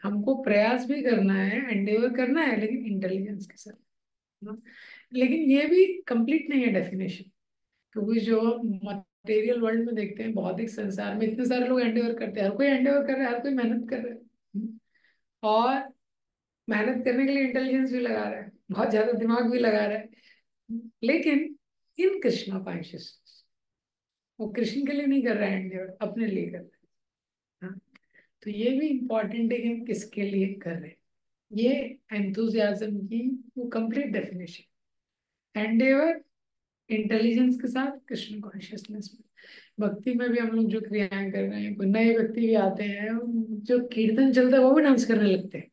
Speaker 1: हमको प्रयास भी करना है एंडेवर करना है, लेकिन इंटेलिजेंस के साथ लेकिन ये भी कंप्लीट नहीं है डेफिनेशन क्योंकि जो मटेरियल वर्ल्ड में देखते हैं भौतिक संसार में इतने सारे लोग एंडेवर करते हैं। हर कोई एंडेवर कर रहा है, हर कोई मेहनत कर रहा है और मेहनत करने के लिए इंटेलिजेंस भी लगा रहा है, बहुत ज़्यादा दिमाग भी लगा रहा है लेकिन इन कृष्णा कॉन्शियसनेस वो कृष्ण के लिए नहीं कर रहा है एंडेवर अपने लिए कर रहा हाँ। तो ये भी इंपॉर्टेंट है कि हम किसके लिए कर रहे हैं। ये एंथुजियाज्म की वो कंप्लीट डेफिनेशन एंडेवर इंटेलिजेंस के साथ कृष्ण कॉन्शियसनेस में। भक्ति में भी हम लोग जो क्रियाएँ कर रहे हैं नए व्यक्ति भी आते हैं जो कीर्तन चलता है, वो भी डांस करने लगते हैं।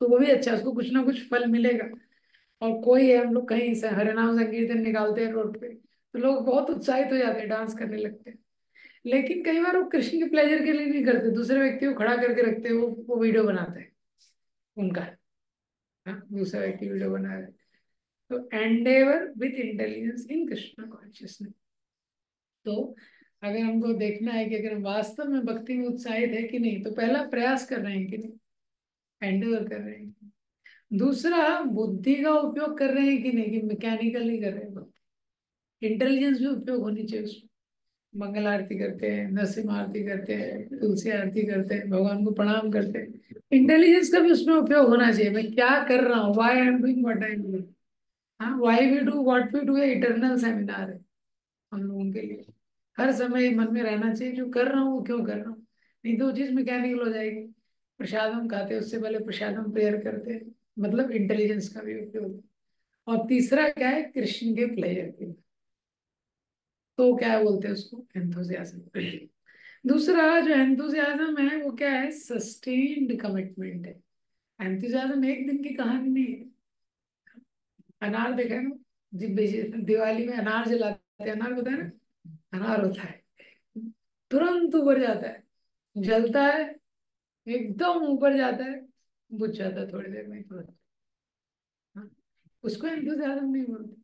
Speaker 1: तो वो भी अच्छा उसको कुछ ना कुछ फल मिलेगा। और कोई है, हम लोग कहीं से हरे हरिनाम संकीर्तन निकालते हैं रोड पे तो लोग बहुत उत्साहित हो जाते हैं डांस करने लगते हैं। लेकिन कई बार वो कृष्ण के प्लेजर के लिए नहीं करते, दूसरे व्यक्ति को खड़ा करके रखते हैं, वो वो वीडियो बनाते हैं, उनका। हाँ दूसरा व्यक्ति वीडियो बना रहे तो endeavour with intelligence in Krishna consciousness तो अगर हमको देखना है कि अगर हम वास्तव में भक्ति में उत्साहित है कि नहीं तो पहला प्रयास कर रहे हैं कि नहीं एंडेवर कर रहे हैं दूसरा, बुद्धि का उपयोग कर रहे हैं कि नहीं, कि मैकेनिकली कर रहे हैं इंटेलिजेंस भी उपयोग होनी चाहिए उसमें। मंगल आरती करते हैं नरसिंह आरती करते हैं तुलसी आरती करते हैं भगवान को प्रणाम करते। हैं इंटेलिजेंस का भी उसमें उपयोग होना चाहिए मैं क्या कर रहा हूँ? Why I am doing what I doing हाँ why we do what we do eternal seminar है, हम लोगों के लिए। हर समय मन में रहना चाहिए, जो कर रहा हूँ, वो क्यों कर रहा हूँ? नहीं तो चीज़ मैकेनिकल हो जाएगी। प्रसाद हम खाते उससे पहले प्रसाद हम प्रेयर करते हैं। मतलब इंटेलिजेंस का भी उपयोग और तीसरा क्या है? कृष्ण के प्लेयर के तो क्या बोलते हैं उसको? एंथोजियाज्म दूसरा जो एंथुजियाज्म है वो क्या है? सस्टेन्ड कमिटमेंट है. एंथुजियाज्म एक दिन की कहानी नहीं है। अनार देखा है ना? जब दिवाली में अनार जलाते हैं। अनार होता है ना? अनार होता है। तुरंत ऊपर जाता है। जलता है। एकदम ऊपर जाता है। बुझ जाता है थोड़ी देर में हाँ, उसको एंथुजियाज्म नहीं बोलते।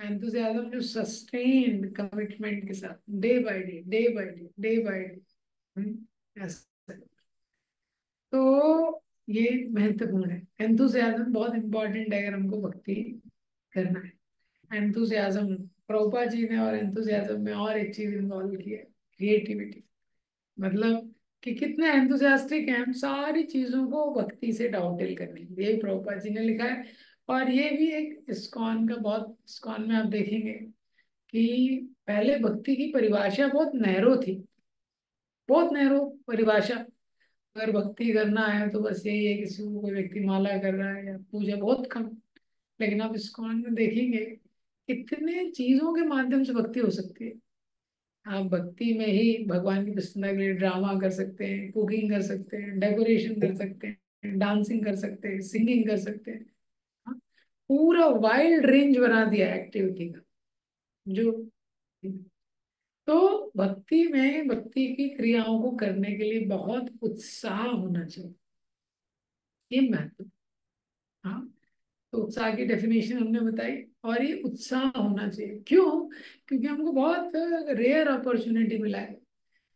Speaker 1: एंथुजियाज्म जो सस्टेन्ड कमिटमेंट के साथ day by day day by day day by day तो ये महत्वपूर्ण है। एंथुजियाज्म बहुत इंपॉर्टेंट है अगर हमको भक्ति करना है। एंथुजियाज्म प्रभुपा जी ने और एंथुजियाज्म में और एक चीज़ इन्वॉल्व की है क्रिएटिविटी मतलब कि कितने एंथुजियास्टिक हैं, हम सारी चीज़ों को भक्ति से डाउटेल करने के यही प्रभुपा जी ने लिखा है। और ये भी एक इस्कॉन का बहुत इस्कॉन में आप देखेंगे कि पहले भक्ति की परिभाषा बहुत नहरो थी। बहुत नहरो परिभाषा। अगर भक्ति करना है तो बस यही है किसी को कोई व्यक्ति माला कर रहा है या पूजा बहुत कम। लेकिन आप इस्कॉन में देखेंगे कितने चीज़ों के माध्यम से भक्ति हो सकती है। आप भक्ति में ही भगवान की प्रसन्नता के लिए ड्रामा कर सकते हैं कुकिंग कर सकते हैं डेकोरेशन कर सकते हैं डांसिंग कर सकते हैं सिंगिंग कर सकते हाँ, पूरा वाइल्ड रेंज बना दिया एक्टिविटी का जो तो भक्ति में, भक्ति की क्रियाओं को करने के लिए बहुत उत्साह होना चाहिए। ये महत्व। हाँ तो उत्साह की डेफिनेशन हमने बताई और ये उत्साह होना चाहिए। क्यों? क्योंकि हमको बहुत रेयर अपॉर्चुनिटी मिला है।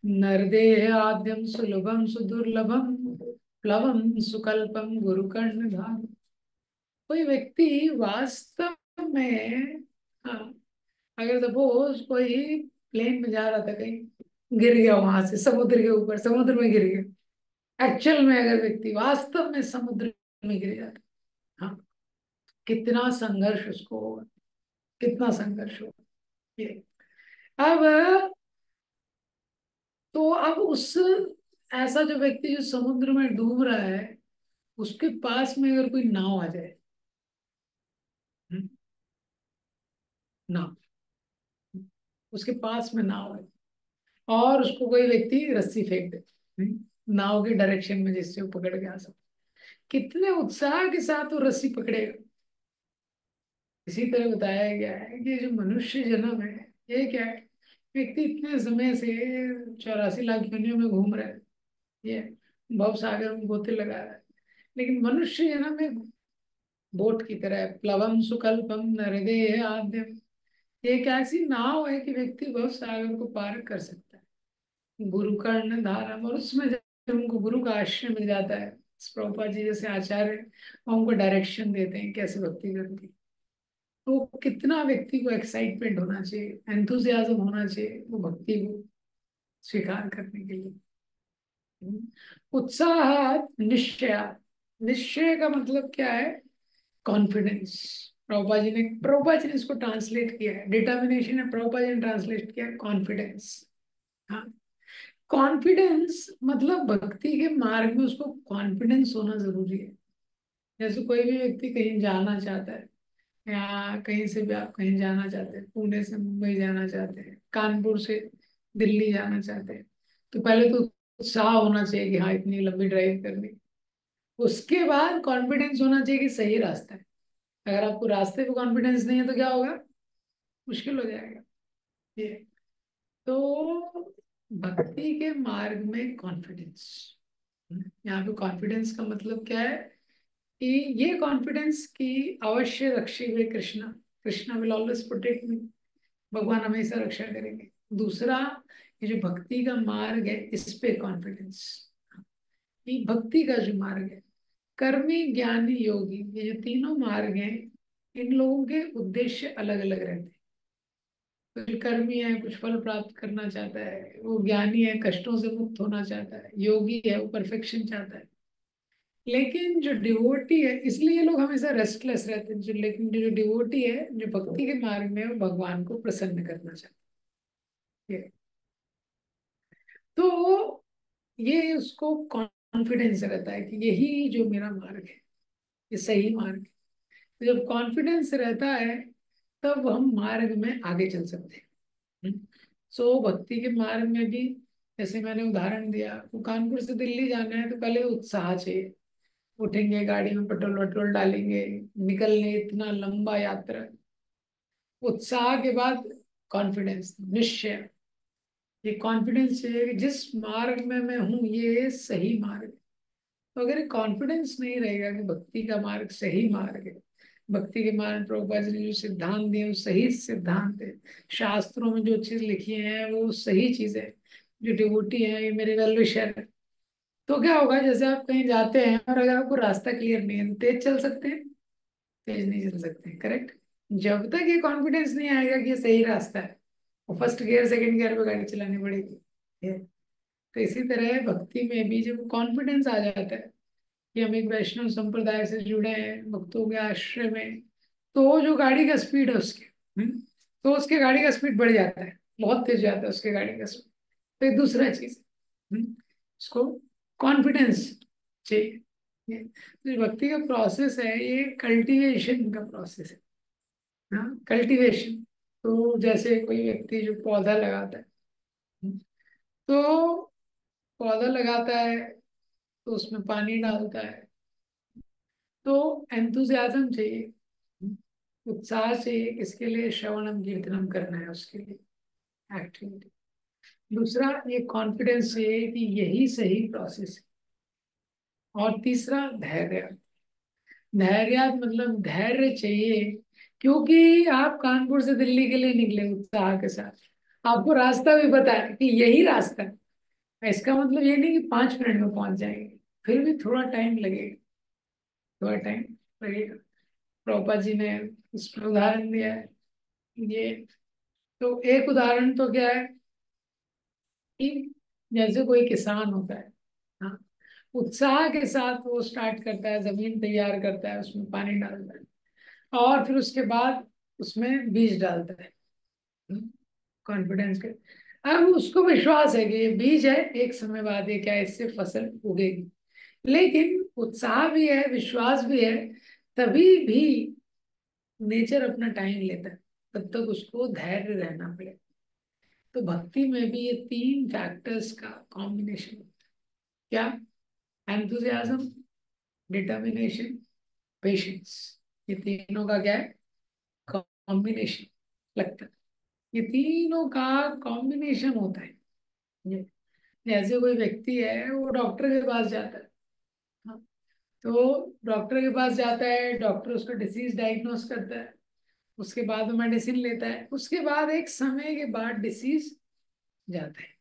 Speaker 1: नरदेह आद्यम सुलभम सुदुर्लभम, प्लवम सुकल्पम गुरुकर्ण धाम कोई व्यक्ति वास्तव में हाँ अगर सपोज़ कोई प्लेन में जा रहा था, कहीं गिर गया वहाँ से, समुद्र के ऊपर, समुद्र में गिर गया एक्चुअल में अगर व्यक्ति वास्तव में समुद्र में गिर जाता हाँ कितना संघर्ष उसको होगा कितना संघर्ष होगा ये। अब तो अब उस, ऐसा जो व्यक्ति जो समुद्र में डूब रहा है, उसके पास में अगर कोई नाव आ जाए नाव। उसके पास में नाव है। और उसको कोई व्यक्ति रस्सी फेंक दे। हम्म, नाव के डायरेक्शन में जिससे वो पकड़ के आ सकता कितने उत्साह के साथ वो रस्सी पकड़ेगा। इसी तरह बताया गया है कि जो मनुष्य जन्म है ये क्या है? व्यक्ति इतने समय से चौरासी लाख योनियों में घूम रहा है। ये भव सागर में गोते लगा रहा है। लेकिन मनुष्य जन्म में बोट की तरह। प्लवम सुकल्पम नरदे आद्यम। एक ऐसी नाव है कि व्यक्ति भव सागर को पार कर सकता है। गुरु कर्ण धारम और उसमें जब उनको गुरु का आश्रय मिल जाता है प्रभुपा जी जैसे आचार्य वो उनको डायरेक्शन देते हैं, कैसे भक्ति करती तो कितना व्यक्ति को एक्साइटमेंट होना चाहिए एंथुजियाज्म होना चाहिए, वो भक्ति को स्वीकार करने के लिए। उत्साह, निश्चय। निश्चय का मतलब क्या है? कॉन्फिडेंस प्रभुपा जी ने प्रभुपा जी ने इसको ट्रांसलेट किया है। डिटर्मिनेशन है प्रभुपा जी ने ट्रांसलेट किया है कॉन्फिडेंस हाँ। कॉन्फिडेंस मतलब भक्ति के मार्ग में उसको कॉन्फिडेंस होना ज़रूरी है। जैसे कोई भी व्यक्ति कहीं जाना चाहता है, या कहीं से भी आप कहीं जाना चाहते हैं, पुणे से मुंबई जाना चाहते हैं, कानपुर से दिल्ली जाना चाहते हैं तो पहले तो उत्साह होना चाहिए कि हाँ इतनी लंबी ड्राइव करनी। उसके बाद कॉन्फिडेंस होना चाहिए कि सही रास्ता है। अगर आपको रास्ते पे कॉन्फिडेंस नहीं है तो क्या होगा? मुश्किल हो जाएगा। ये। तो भक्ति के मार्ग में कॉन्फिडेंस यहाँ पे कॉन्फिडेंस का मतलब क्या है? कि ये कॉन्फिडेंस की अवश्य रक्षी हुए Krishna. Krishna will always protect me भगवान हमेशा रक्षा करेंगे। दूसरा, ये जो भक्ति का मार्ग है, इस पे कॉन्फिडेंस भक्ति का जो मार्ग है कर्मी, ज्ञानी, योगी, ये जो तीनों मार्ग हैं, इन लोगों के उद्देश्य अलग अलग रहते हैं। कुछ कर्मी है, कुछ फल प्राप्त करना चाहता है, वो ज्ञानी है, कष्टों से मुक्त होना चाहता है, योगी है, वो परफेक्शन चाहता है। लेकिन जो डिवोटी है, इसलिए लोग हमेशा रेस्टलेस रहते हैं, जो, लेकिन जो डिवोटी है, जो भक्ति के मार्ग में वो भगवान को प्रसन्न करना चाहते हैं। तो ये उसको कॉन्फिडेंस रहता है कि यही जो मेरा मार्ग है ये सही मार्ग है। तो जब कॉन्फिडेंस रहता है तब हम मार्ग में आगे चल सकते हैं। सो so, भक्ति के मार्ग में भी जैसे मैंने उदाहरण दिया वो कानपुर से दिल्ली जाना है तो पहले उत्साह चाहिए। उठेंगे गाड़ी में पेट्रोल वेट्रोल डालेंगे निकलने इतना लंबा यात्रा। उत्साह के बाद कॉन्फिडेंस निश्चय। ये कॉन्फिडेंस चाहिए कि जिस मार्ग में मैं हूँ, ये सही मार्ग है। तो अगर कॉन्फिडेंस नहीं रहेगा कि भक्ति का मार्ग सही मार्ग है, भक्ति के मार्ग प्रभुपा जी ने जो सिद्धांत दिए, वो सही सिद्धांत है। शास्त्रों में जो चीज़ लिखी है, वो सही चीज़ है। जो डिवोटी है, ये मेरे वेल विशर है। तो क्या होगा, जैसे आप कहीं जाते हैं और अगर आपको रास्ता क्लियर नहीं है, तेज चल सकते हैं? तेज नहीं चल सकते करेक्ट जब तक ये कॉन्फिडेंस नहीं आएगा कि ये सही रास्ता है। वो फ़र्स्ट गियर सेकंड गियर पे गाड़ी चलानी पड़ेगी। तो इसी तरह भक्ति में भी जब कॉन्फिडेंस आ जाता है कि हम एक वैष्णव संप्रदाय से जुड़े हैं भक्तों के आश्रय में तो जो गाड़ी का स्पीड है उसके हम्म, तो उसके गाड़ी का स्पीड बढ़ जाता है बहुत तेज जाता है उसके गाड़ी का स्पीड तो एक दूसरा चीज़ उसको कॉन्फिडेंस चाहिए। तो भक्ति का प्रोसेस है ये कल्टीवेशन का प्रोसेस है। हाँ कल्टीवेशन तो जैसे कोई व्यक्ति जो पौधा लगाता है तो पौधा लगाता है तो उसमें पानी डालता है तो एंथुजियाजम चाहिए उत्साह चाहिए किसके लिए श्रवणम कीर्तनम करना है उसके लिए एक्टिविटी दूसरा ये कॉन्फिडेंस चाहिए कि यही सही प्रोसेस है। और तीसरा धैर्य। धैर्य मतलब धैर्य चाहिए क्योंकि आप कानपुर से दिल्ली के लिए निकले उत्साह के साथ। आपको रास्ता भी पता है कि यही रास्ता है। इसका मतलब ये नहीं कि पाँच मिनट में पहुँच जाएँगे। फिर भी थोड़ा टाइम लगेगा। थोड़ा टाइम लगेगा। प्रोपा जी ने इसमें उदाहरण दिया है। ये तो एक उदाहरण तो क्या है कि जैसे कोई किसान होता है हाँ उत्साह के साथ वो स्टार्ट करता है, ज़मीन तैयार करता है, उसमें पानी डालता है। और फिर उसके बाद उसमें बीज डालता है। कॉन्फिडेंस के। अब उसको विश्वास है कि ये बीज है, एक समय बाद ये क्या इससे फ़सल उगेगी। लेकिन उत्साह भी है, विश्वास भी है, तभी भी नेचर अपना टाइम लेता है, तब तक उसको धैर्य रहना पड़ेगा तो भक्ति में भी ये तीन फैक्टर्स का कॉम्बिनेशन होता है। क्या? एंथुजियाज्म डिटर्मिनेशन पेशेंस ये तीनों का क्या है? कॉम्बिनेशन लगता है। ये तीनों का कॉम्बिनेशन होता है। ये जैसे कोई व्यक्ति है, वो डॉक्टर के पास जाता है। हाँ तो डॉक्टर के पास जाता है डॉक्टर उसका डिसीज डायग्नोस करता है। उसके बाद मेडिसिन लेता है। उसके बाद एक समय के बाद डिसीज जाता है।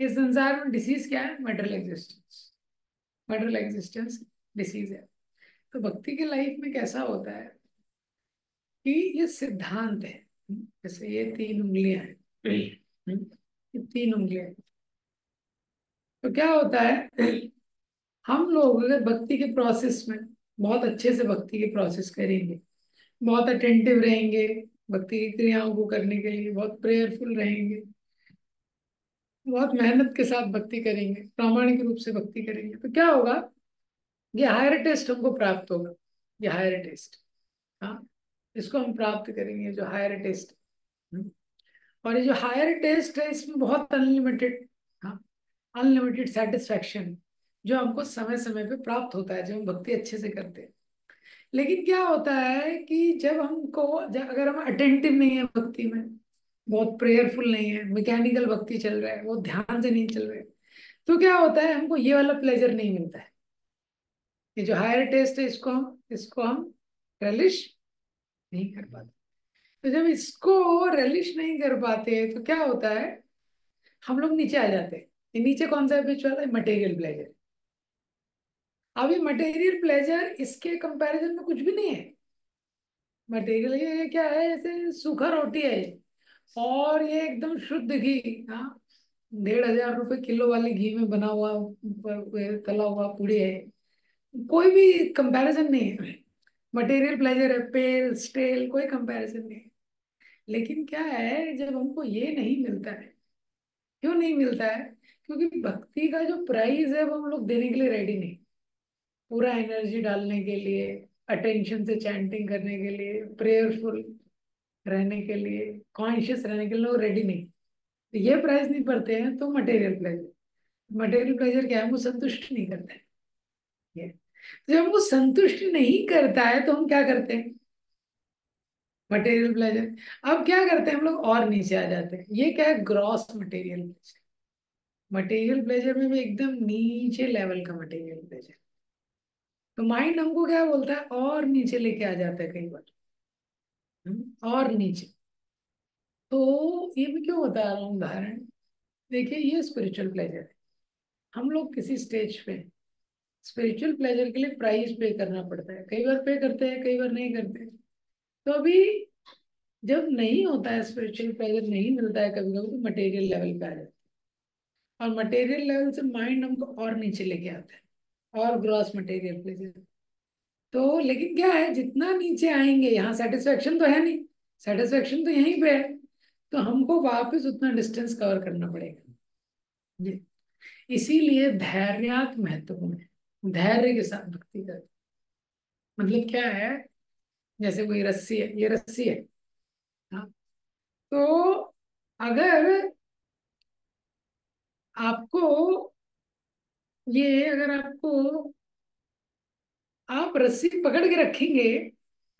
Speaker 1: इस संसार में डिसीज क्या है? Material existence material existence disease है। तो भक्ति की लाइफ में कैसा होता है कि ये सिद्धांत है। जैसे ये तीन उंगलियाँ हैं। ये तीन उंगलियाँ तो क्या होता है हम लोग अगर भक्ति के प्रोसेस में बहुत अच्छे से भक्ति के प्रोसेस करेंगे बहुत अटेंटिव रहेंगे भक्ति की क्रियाओं को करने के लिए बहुत प्रेयरफुल रहेंगे बहुत मेहनत के साथ भक्ति करेंगे प्रामाणिक रूप से भक्ति करेंगे तो क्या होगा? ये हायर टेस्ट हमको प्राप्त होगा, ये हायर टेस्ट हाँ इसको हम प्राप्त करेंगे जो हायर टेस्ट हम्म। और ये जो हायर टेस्ट है, इसमें बहुत अनलिमिटेड हाँ अनलिमिटेड सेटिस्फैक्शन जो हमको समय समय पे प्राप्त होता है जब हम भक्ति अच्छे से करते हैं। लेकिन क्या होता है कि जब हमको, जब अगर हम अटेंटिव नहीं है भक्ति में, बहुत प्रेयरफुल नहीं है मैकेनिकल भक्ति चल रहा है वो ध्यान से नहीं चल रहे तो क्या होता है, हमको ये वाला प्लेजर नहीं मिलता है। ये जो हायर टेस्ट है इसको हम इसको हम रेलिश नहीं कर पाते। तो जब इसको रेलिश नहीं कर पाते तो क्या होता है? हम लोग नीचे आ जाते हैं। ये नीचे कौन सा बीच वाला है मटेरियल प्लेजर अभी मटेरियल प्लेजर इसके कंपैरिजन में कुछ भी नहीं है। मटेरियल ये क्या है? जैसे सूखा रोटी है। और ये एकदम शुद्ध घी हाँ। डेढ़ हज़ार रुपए किलो वाले घी में बना हुआ तला हुआ पूड़ी है। कोई भी कंपैरिजन नहीं है। मटेरियल प्लेजर है पेल स्टेल कोई कंपैरिजन नहीं है। लेकिन क्या है, जब हमको ये नहीं मिलता है, क्यों नहीं मिलता है? क्योंकि भक्ति का जो प्राइस है, वो हम लोग देने के लिए रेडी नहीं। पूरा एनर्जी डालने के लिए अटेंशन से चैंटिंग करने के लिए प्रेयरफुल रहने के लिए कॉन्शियस रहने के लिए लोग रेडी नहीं। तो ये प्राइस नहीं पड़ते हैं तो मटेरियल प्लेजर मटेरियल प्लेजर क्या है? हमको संतुष्ट नहीं करते हैं। तो जब हमको संतुष्ट नहीं करता है तो हम क्या करते हैं? मटेरियल प्लेजर अब क्या करते हैं? हम लोग और नीचे आ जाते हैं। ये क्या है? Gross material pleasure material pleasure में भी एकदम नीचे लेवल का मटेरियल प्लेजर तो माइंड हमको क्या बोलता है? और नीचे लेके आ जाता है कई बार। हम्म, और नीचे। तो ये मैं क्यों बता रहा हूँ? उदाहरण। देखिए ये स्पिरिचुअल प्लेजर है। हम लोग किसी स्टेज पे स्पिरिचुअल प्लेजर के लिए प्राइस पे करना पड़ता है। कई बार पे करते हैं, कई बार नहीं करते तो अभी जब नहीं होता है स्पिरिचुअल प्लेजर नहीं मिलता है कभी कभी तो मटेरियल लेवल पे आ जाता है। और मटेरियल लेवल से माइंड हमको और नीचे लेके आता है, और ग्रॉस मटेरियल प्लेजर तो लेकिन क्या है, जितना नीचे आएँगे, यहाँ सेटिस्फेक्शन तो है नहीं। सेटिस्फेक्शन तो यहीं पे है। तो हमको वापस उतना डिस्टेंस कवर करना पड़ेगा। इसीलिए धैर्यात महत्वपूर्ण है। धैर्य के साथ भक्ति कर मतलब क्या है, जैसे कोई रस्सी है, ये रस्सी है हाँ तो अगर आपको ये, अगर आपको आप रस्सी पकड़ के रखेंगे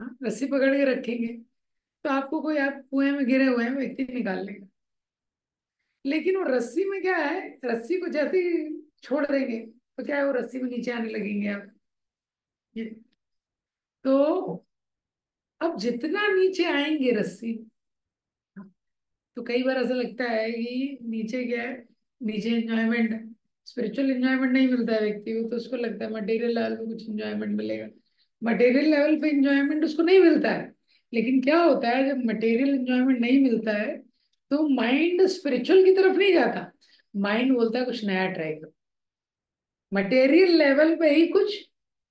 Speaker 1: हाँ रस्सी पकड़ के रखेंगे तो आपको कोई, आप कुएँ में गिरे हुए हैं, व्यक्ति निकाल लेगा। लेकिन वो रस्सी में क्या है, रस्सी को जैसे ही छोड़ देंगे तो क्या है, वो रस्सी में नीचे आने लगेंगे आप ये तो अब जितना नीचे आएँगे रस्सी तो कई बार ऐसा लगता है कि नीचे क्या है, नीचे एंजॉयमेंट स्पिरिचुअल एंजॉयमेंट नहीं मिलता है व्यक्ति को तो उसको लगता है मटेरियल लेवल पे कुछ एंजॉयमेंट मिलेगा। मटेरियल लेवल पे एंजॉयमेंट उसको नहीं मिलता है, लेकिन क्या होता है, जब मटेरियल एंजॉयमेंट नहीं मिलता है तो माइंड स्पिरिचुअल की तरफ़ नहीं जाता। माइंड बोलता है कुछ नया ट्राई करो। मटेरियल लेवल पे ही कुछ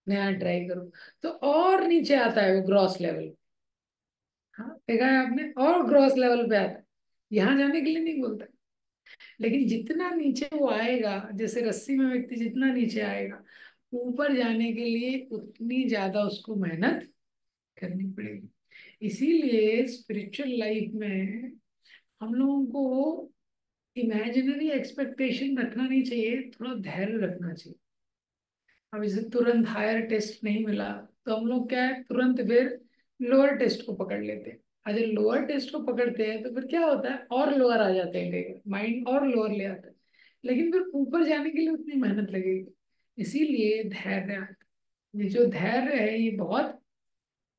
Speaker 1: नया ट्राई करो। तो और नीचे आता है वो ग्रॉस लेवल हाँ देखा है आपने? और ग्रॉस लेवल पे आता है। यहाँ जाने के लिए नहीं बोलता। लेकिन जितना नीचे वो आएगा, जैसे रस्सी में व्यक्ति जितना नीचे आएगा, ऊपर जाने के लिए उतनी ज़्यादा उसको मेहनत करनी पड़ेगी। इसीलिए स्पिरिचुअल लाइफ में हम लोगों को इमेजिनरी एक्सपेक्टेशन रखना नहीं चाहिए, थोड़ा धैर्य रखना चाहिए। अब इसे तुरंत हायर टेस्ट नहीं मिला तो हम लोग क्या है, तुरंत फिर लोअर टेस्ट को पकड़ लेते हैं। अगर लोअर टेस्ट को पकड़ते हैं तो फिर क्या होता है, और लोअर आ जाते हैं माइंड और लोअर ले आता है। लेकिन फिर ऊपर जाने के लिए उतनी मेहनत लगेगी, इसीलिए धैर्य ये जो धैर्य है, ये बहुत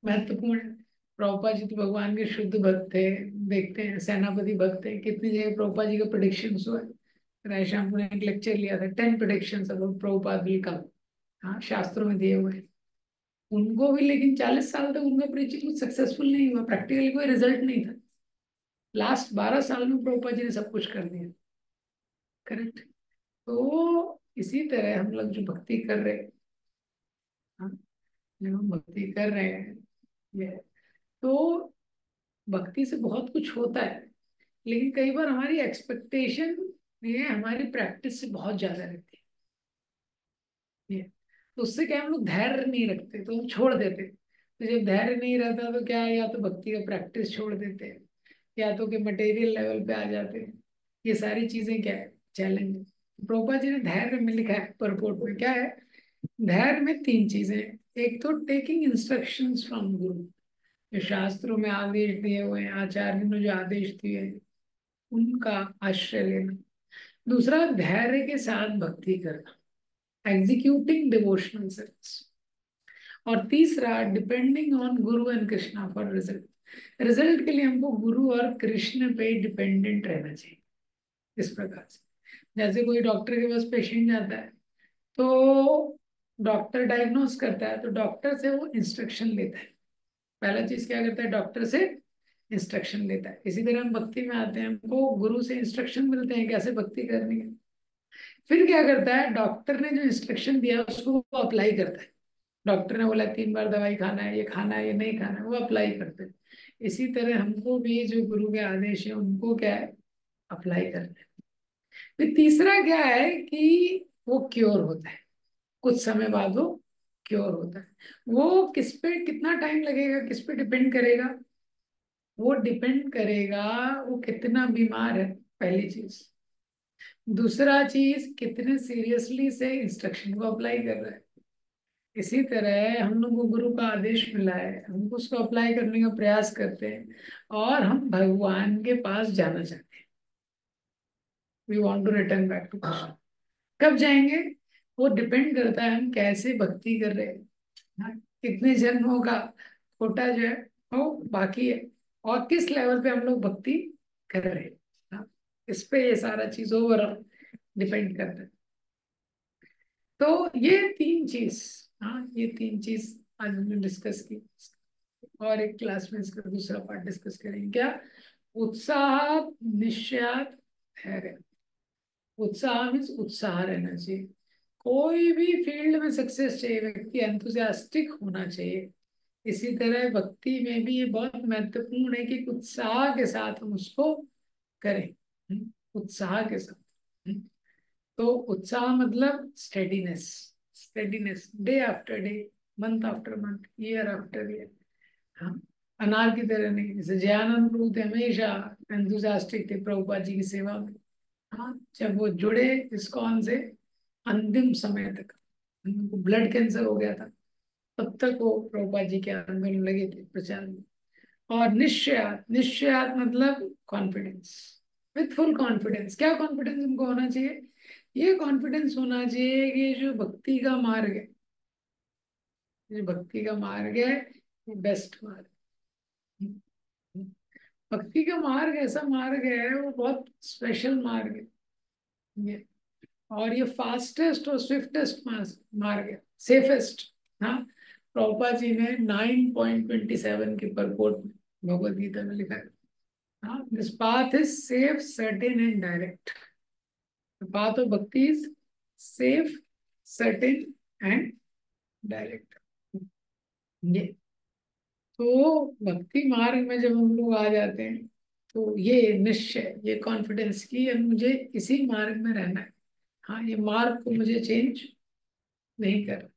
Speaker 1: महत्वपूर्ण है। प्रभुपा जी तो भगवान के शुद्ध भक्त थे देखते हैं सेनापति भक्त थे कितनी जगह प्रभुपा जी का प्रोडिक्शन हुआ राय श्याम ने एक लेक्चर लिया था ten prediction Prabhupada will come हाँ शास्त्रों में दिए हुए उनको भी लेकिन चालीस साल तक उनका प्रीचिंग कुछ सक्सेसफुल नहीं हुआ प्रैक्टिकली कोई रिज़ल्ट नहीं था। लास्ट बारह साल में प्रभुपा जी ने सब कुछ कर दिया। करेक्ट तो इसी तरह हम लोग जो भक्ति कर रहे हैं हाँ, हम भक्ति कर रहे हैं ये तो भक्ति से बहुत कुछ होता है, लेकिन कई बार हमारी एक्सपेक्टेशन ये हमारी प्रैक्टिस से बहुत ज़्यादा रहती है। ये तो उससे क्या हम लोग धैर्य नहीं रखते तो हम छोड़ देते। तो जब धैर्य नहीं रहता तो क्या है या तो भक्ति का प्रैक्टिस छोड़ देते हैं या तो के मटेरियल लेवल पे आ जाते। हैं ये सारी चीज़ें क्या है चैलेंज प्रोपा जी ने धैर्य में लिखा है परपोर्ट में। क्या है? धैर्य में तीन चीज़ें एक तो टेकिंग इंस्ट्रक्शन फ्रॉम गुरु जो शास्त्रों में आदेश दिए हुए हैं, आचार्य ने जो आदेश दिए हैं, उनका आश्रय लेना। दूसरा, धैर्य के साथ भक्ति करना एग्जीक्यूटिंग डिवोशनल सर्विस और तीसरा depending on guru and Krishna for result result के लिए हमको गुरु और कृष्ण पे डिपेंडेंट रहना चाहिए, इस प्रकार से। जैसे कोई डॉक्टर के पास पेशेंट जाता है तो डॉक्टर डायग्नोस करता है तो डॉक्टर से वो इंस्ट्रक्शन लेता है। पहला चीज़ क्या करता है? डॉक्टर से इंस्ट्रक्शन लेता है। इसी तरह हम भक्ति में आते हैं, हमको गुरु से इंस्ट्रक्शन मिलते हैं कैसे भक्ति करनी है? फिर क्या करता है? डॉक्टर ने जो इंस्ट्रक्शन दिया, उसको वो अप्लाई करता है। डॉक्टर ने बोला, तीन बार दवाई खाना है, ये खाना है, ये नहीं खाना है, वो अप्लाई करते हैं। इसी तरह हमको भी जो गुरु के आदेश है, उनको क्या है? अप्लाई करना है। फिर तीसरा क्या है कि वो क्योर होता है। कुछ समय बाद वो क्योर होता है। वो किस पे कितना टाइम लगेगा, किस पे डिपेंड करेगा? वो डिपेंड करेगा, वो कितना बीमार है, पहली चीज़। दूसरा चीज़, कितने सीरियसली से इंस्ट्रक्शन को अप्लाई कर रहा है। इसी तरह हम लोग को गुरु का आदेश मिला है, हम उसको अप्लाई करने का प्रयास करते हैं और हम भगवान के पास जाना चाहते हैं। We want to return back to कब जाएँगे? वो डिपेंड करता है हम कैसे भक्ति कर रहे हैं। हाँ, कितने जन्मों का खोटा जो है वो बाकी है। और किस लेवल पे हम लोग भक्ति कर रहे हैं। हाँ, इस पे ये सारा चीज़ ओवरऑल डिपेंड करता है। तो ये तीन चीज़ हाँ ये तीन चीज़ आज हमने डिस्कस की। और एक क्लास में इसका दूसरा पार्ट डिस्कस करेंगे। क्या? उत्साह निश्चयात है। उत्साह मीन्स उत्साह रहना चाहिए। कोई भी फ़ील्ड में सक्सेस चाहिए व्यक्ति एंथुजियास्टिक होना चाहिए। इसी तरह भक्ति में भी ये बहुत महत्वपूर्ण है कि उत्साह के साथ हम उसको करें हम्म, उत्साह के साथ हम्म, तो उत्साह मतलब steadiness steadiness day after day month after month year after year हाँ। अनार की तरह नहीं जैसे जयानंद प्रभु थे हमेशा एंथुजास्टिक थे प्रभुपा जी की सेवा में। हाँ जब वो जुड़े इस्कॉन से अंतिम समय तक। उनको ब्लड कैंसर हो गया था। तब तक वो प्रभुपा जी के आंदोलन लगे थे प्रचार में। और निश्चयात निश्चयात मतलब कॉन्फिडेंस विथ फुल कॉन्फिडेंस क्या कॉन्फिडेंस उनको होना चाहिए? ये कॉन्फिडेंस होना चाहिए कि जो भक्ति का मार्ग है, जो भक्ति का मार्ग है, वो बेस्ट मार्ग भक्ति का मार्ग, ऐसा मार्ग है, वो बहुत स्पेशल मार्ग है। और ये फास्टेस्ट और स्विफ्टेस्ट मार्ग है सेफेस्ट हाँ। प्रभुपा जी ने 9.27 के परपोर्ट में भगवत में लिखा है this path is safe certain and direct path of bhakti is safe, certain and direct. ये तो भक्ति मार्ग में जब हम लोग आ जाते हैं तो ये निश्चय ये कॉन्फिडेंस की मुझे इसी मार्ग में रहना है। हाँ ये मार्ग को मुझे चेंज नहीं कर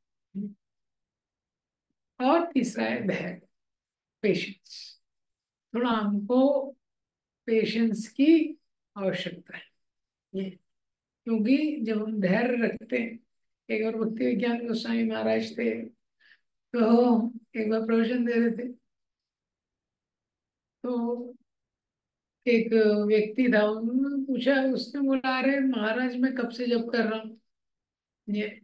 Speaker 1: और तीसरा है धैर्य पेशेंस थोड़ा हमको पेशेंस की आवश्यकता है। ये, क्योंकि जब हम धैर्य रखते हैं, एक बार भक्ति विज्ञान गोस्वामी महाराज थे तो एक बार प्रवचन दे रहे थे। तो एक व्यक्ति था उन्होंने पूछा उसने बोला, अरे, महाराज, मैं कब से जब कर रहा हूँ? ये,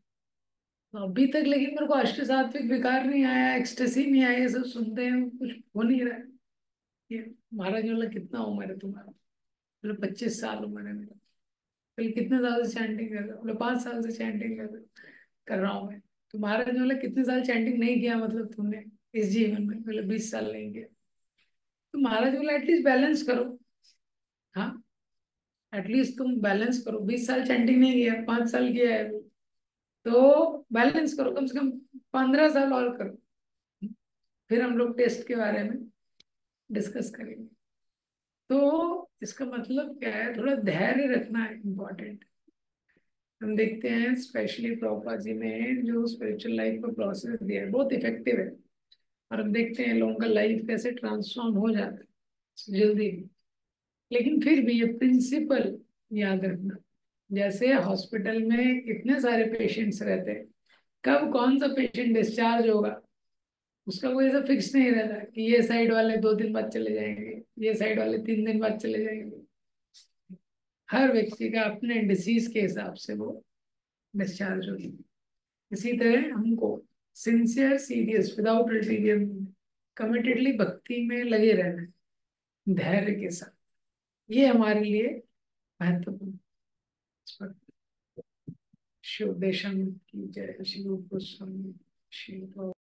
Speaker 1: अभी तक, लेकिन मेरे को अष्ट सात्विक विकार नहीं आया एक्सटेसी नहीं आया सब सुनते हैं, कुछ हो नहीं रहा। ये, महाराज बोला, कितना उम्र है तुम्हारा? बोले, पच्चीस साल उम्र है मेरा। बोले, कितने साल से चैंटिंग कर रहे हो? बोले, पाँच साल से चैंटिंग कर रहे कर रहा हूँ मैं। तो महाराज बोले, कितने साल चैंटिंग नहीं किया मतलब तुमने इस जीवन में? बोले, बीस साल नहीं किया। तो महाराज बोले एटलीस्ट बैलेंस करो। हाँ? एटलीस्ट तुम बैलेंस करो। बीस साल चैंटिंग नहीं किया पाँच साल किया है। तो बैलेंस करो, कम से कम पंद्रह साल और करो। फिर हम लोग टेस्ट के बारे में डिस्कस करेंगे। तो इसका मतलब क्या है? थोड़ा धैर्य रखना इम्पोर्टेंट हम देखते हैं स्पेशली प्रोपा जी ने जो स्पिरिचुअल लाइफ का प्रोसेस दिया है, बहुत इफ़ेक्टिव है। और हम देखते हैं लोगों का लाइफ कैसे ट्रांसफॉर्म हो जाता है। जल्दी। लेकिन फिर भी ये प्रिंसिपल याद रखना। जैसे हॉस्पिटल में इतने सारे पेशेंट्स रहते हैं, कब कौन सा पेशेंट डिस्चार्ज होगा? उसका कोई ऐसा फिक्स नहीं रहता कि ये साइड वाले दो दिन बाद चले जाएँगे, ये साइड वाले तीन दिन बाद चले जाएँगे। हर व्यक्ति का अपने डिसीज के हिसाब से वो डिस्चार्ज होगी इसी तरह हमको सिंसियर सीरियस विदाउट कमिटेडली भक्ति में लगे रहना है, धैर्य के साथ। ये हमारे लिए महत्वपूर्ण। शिव देशम की जय। शिव गोस्वामी शिव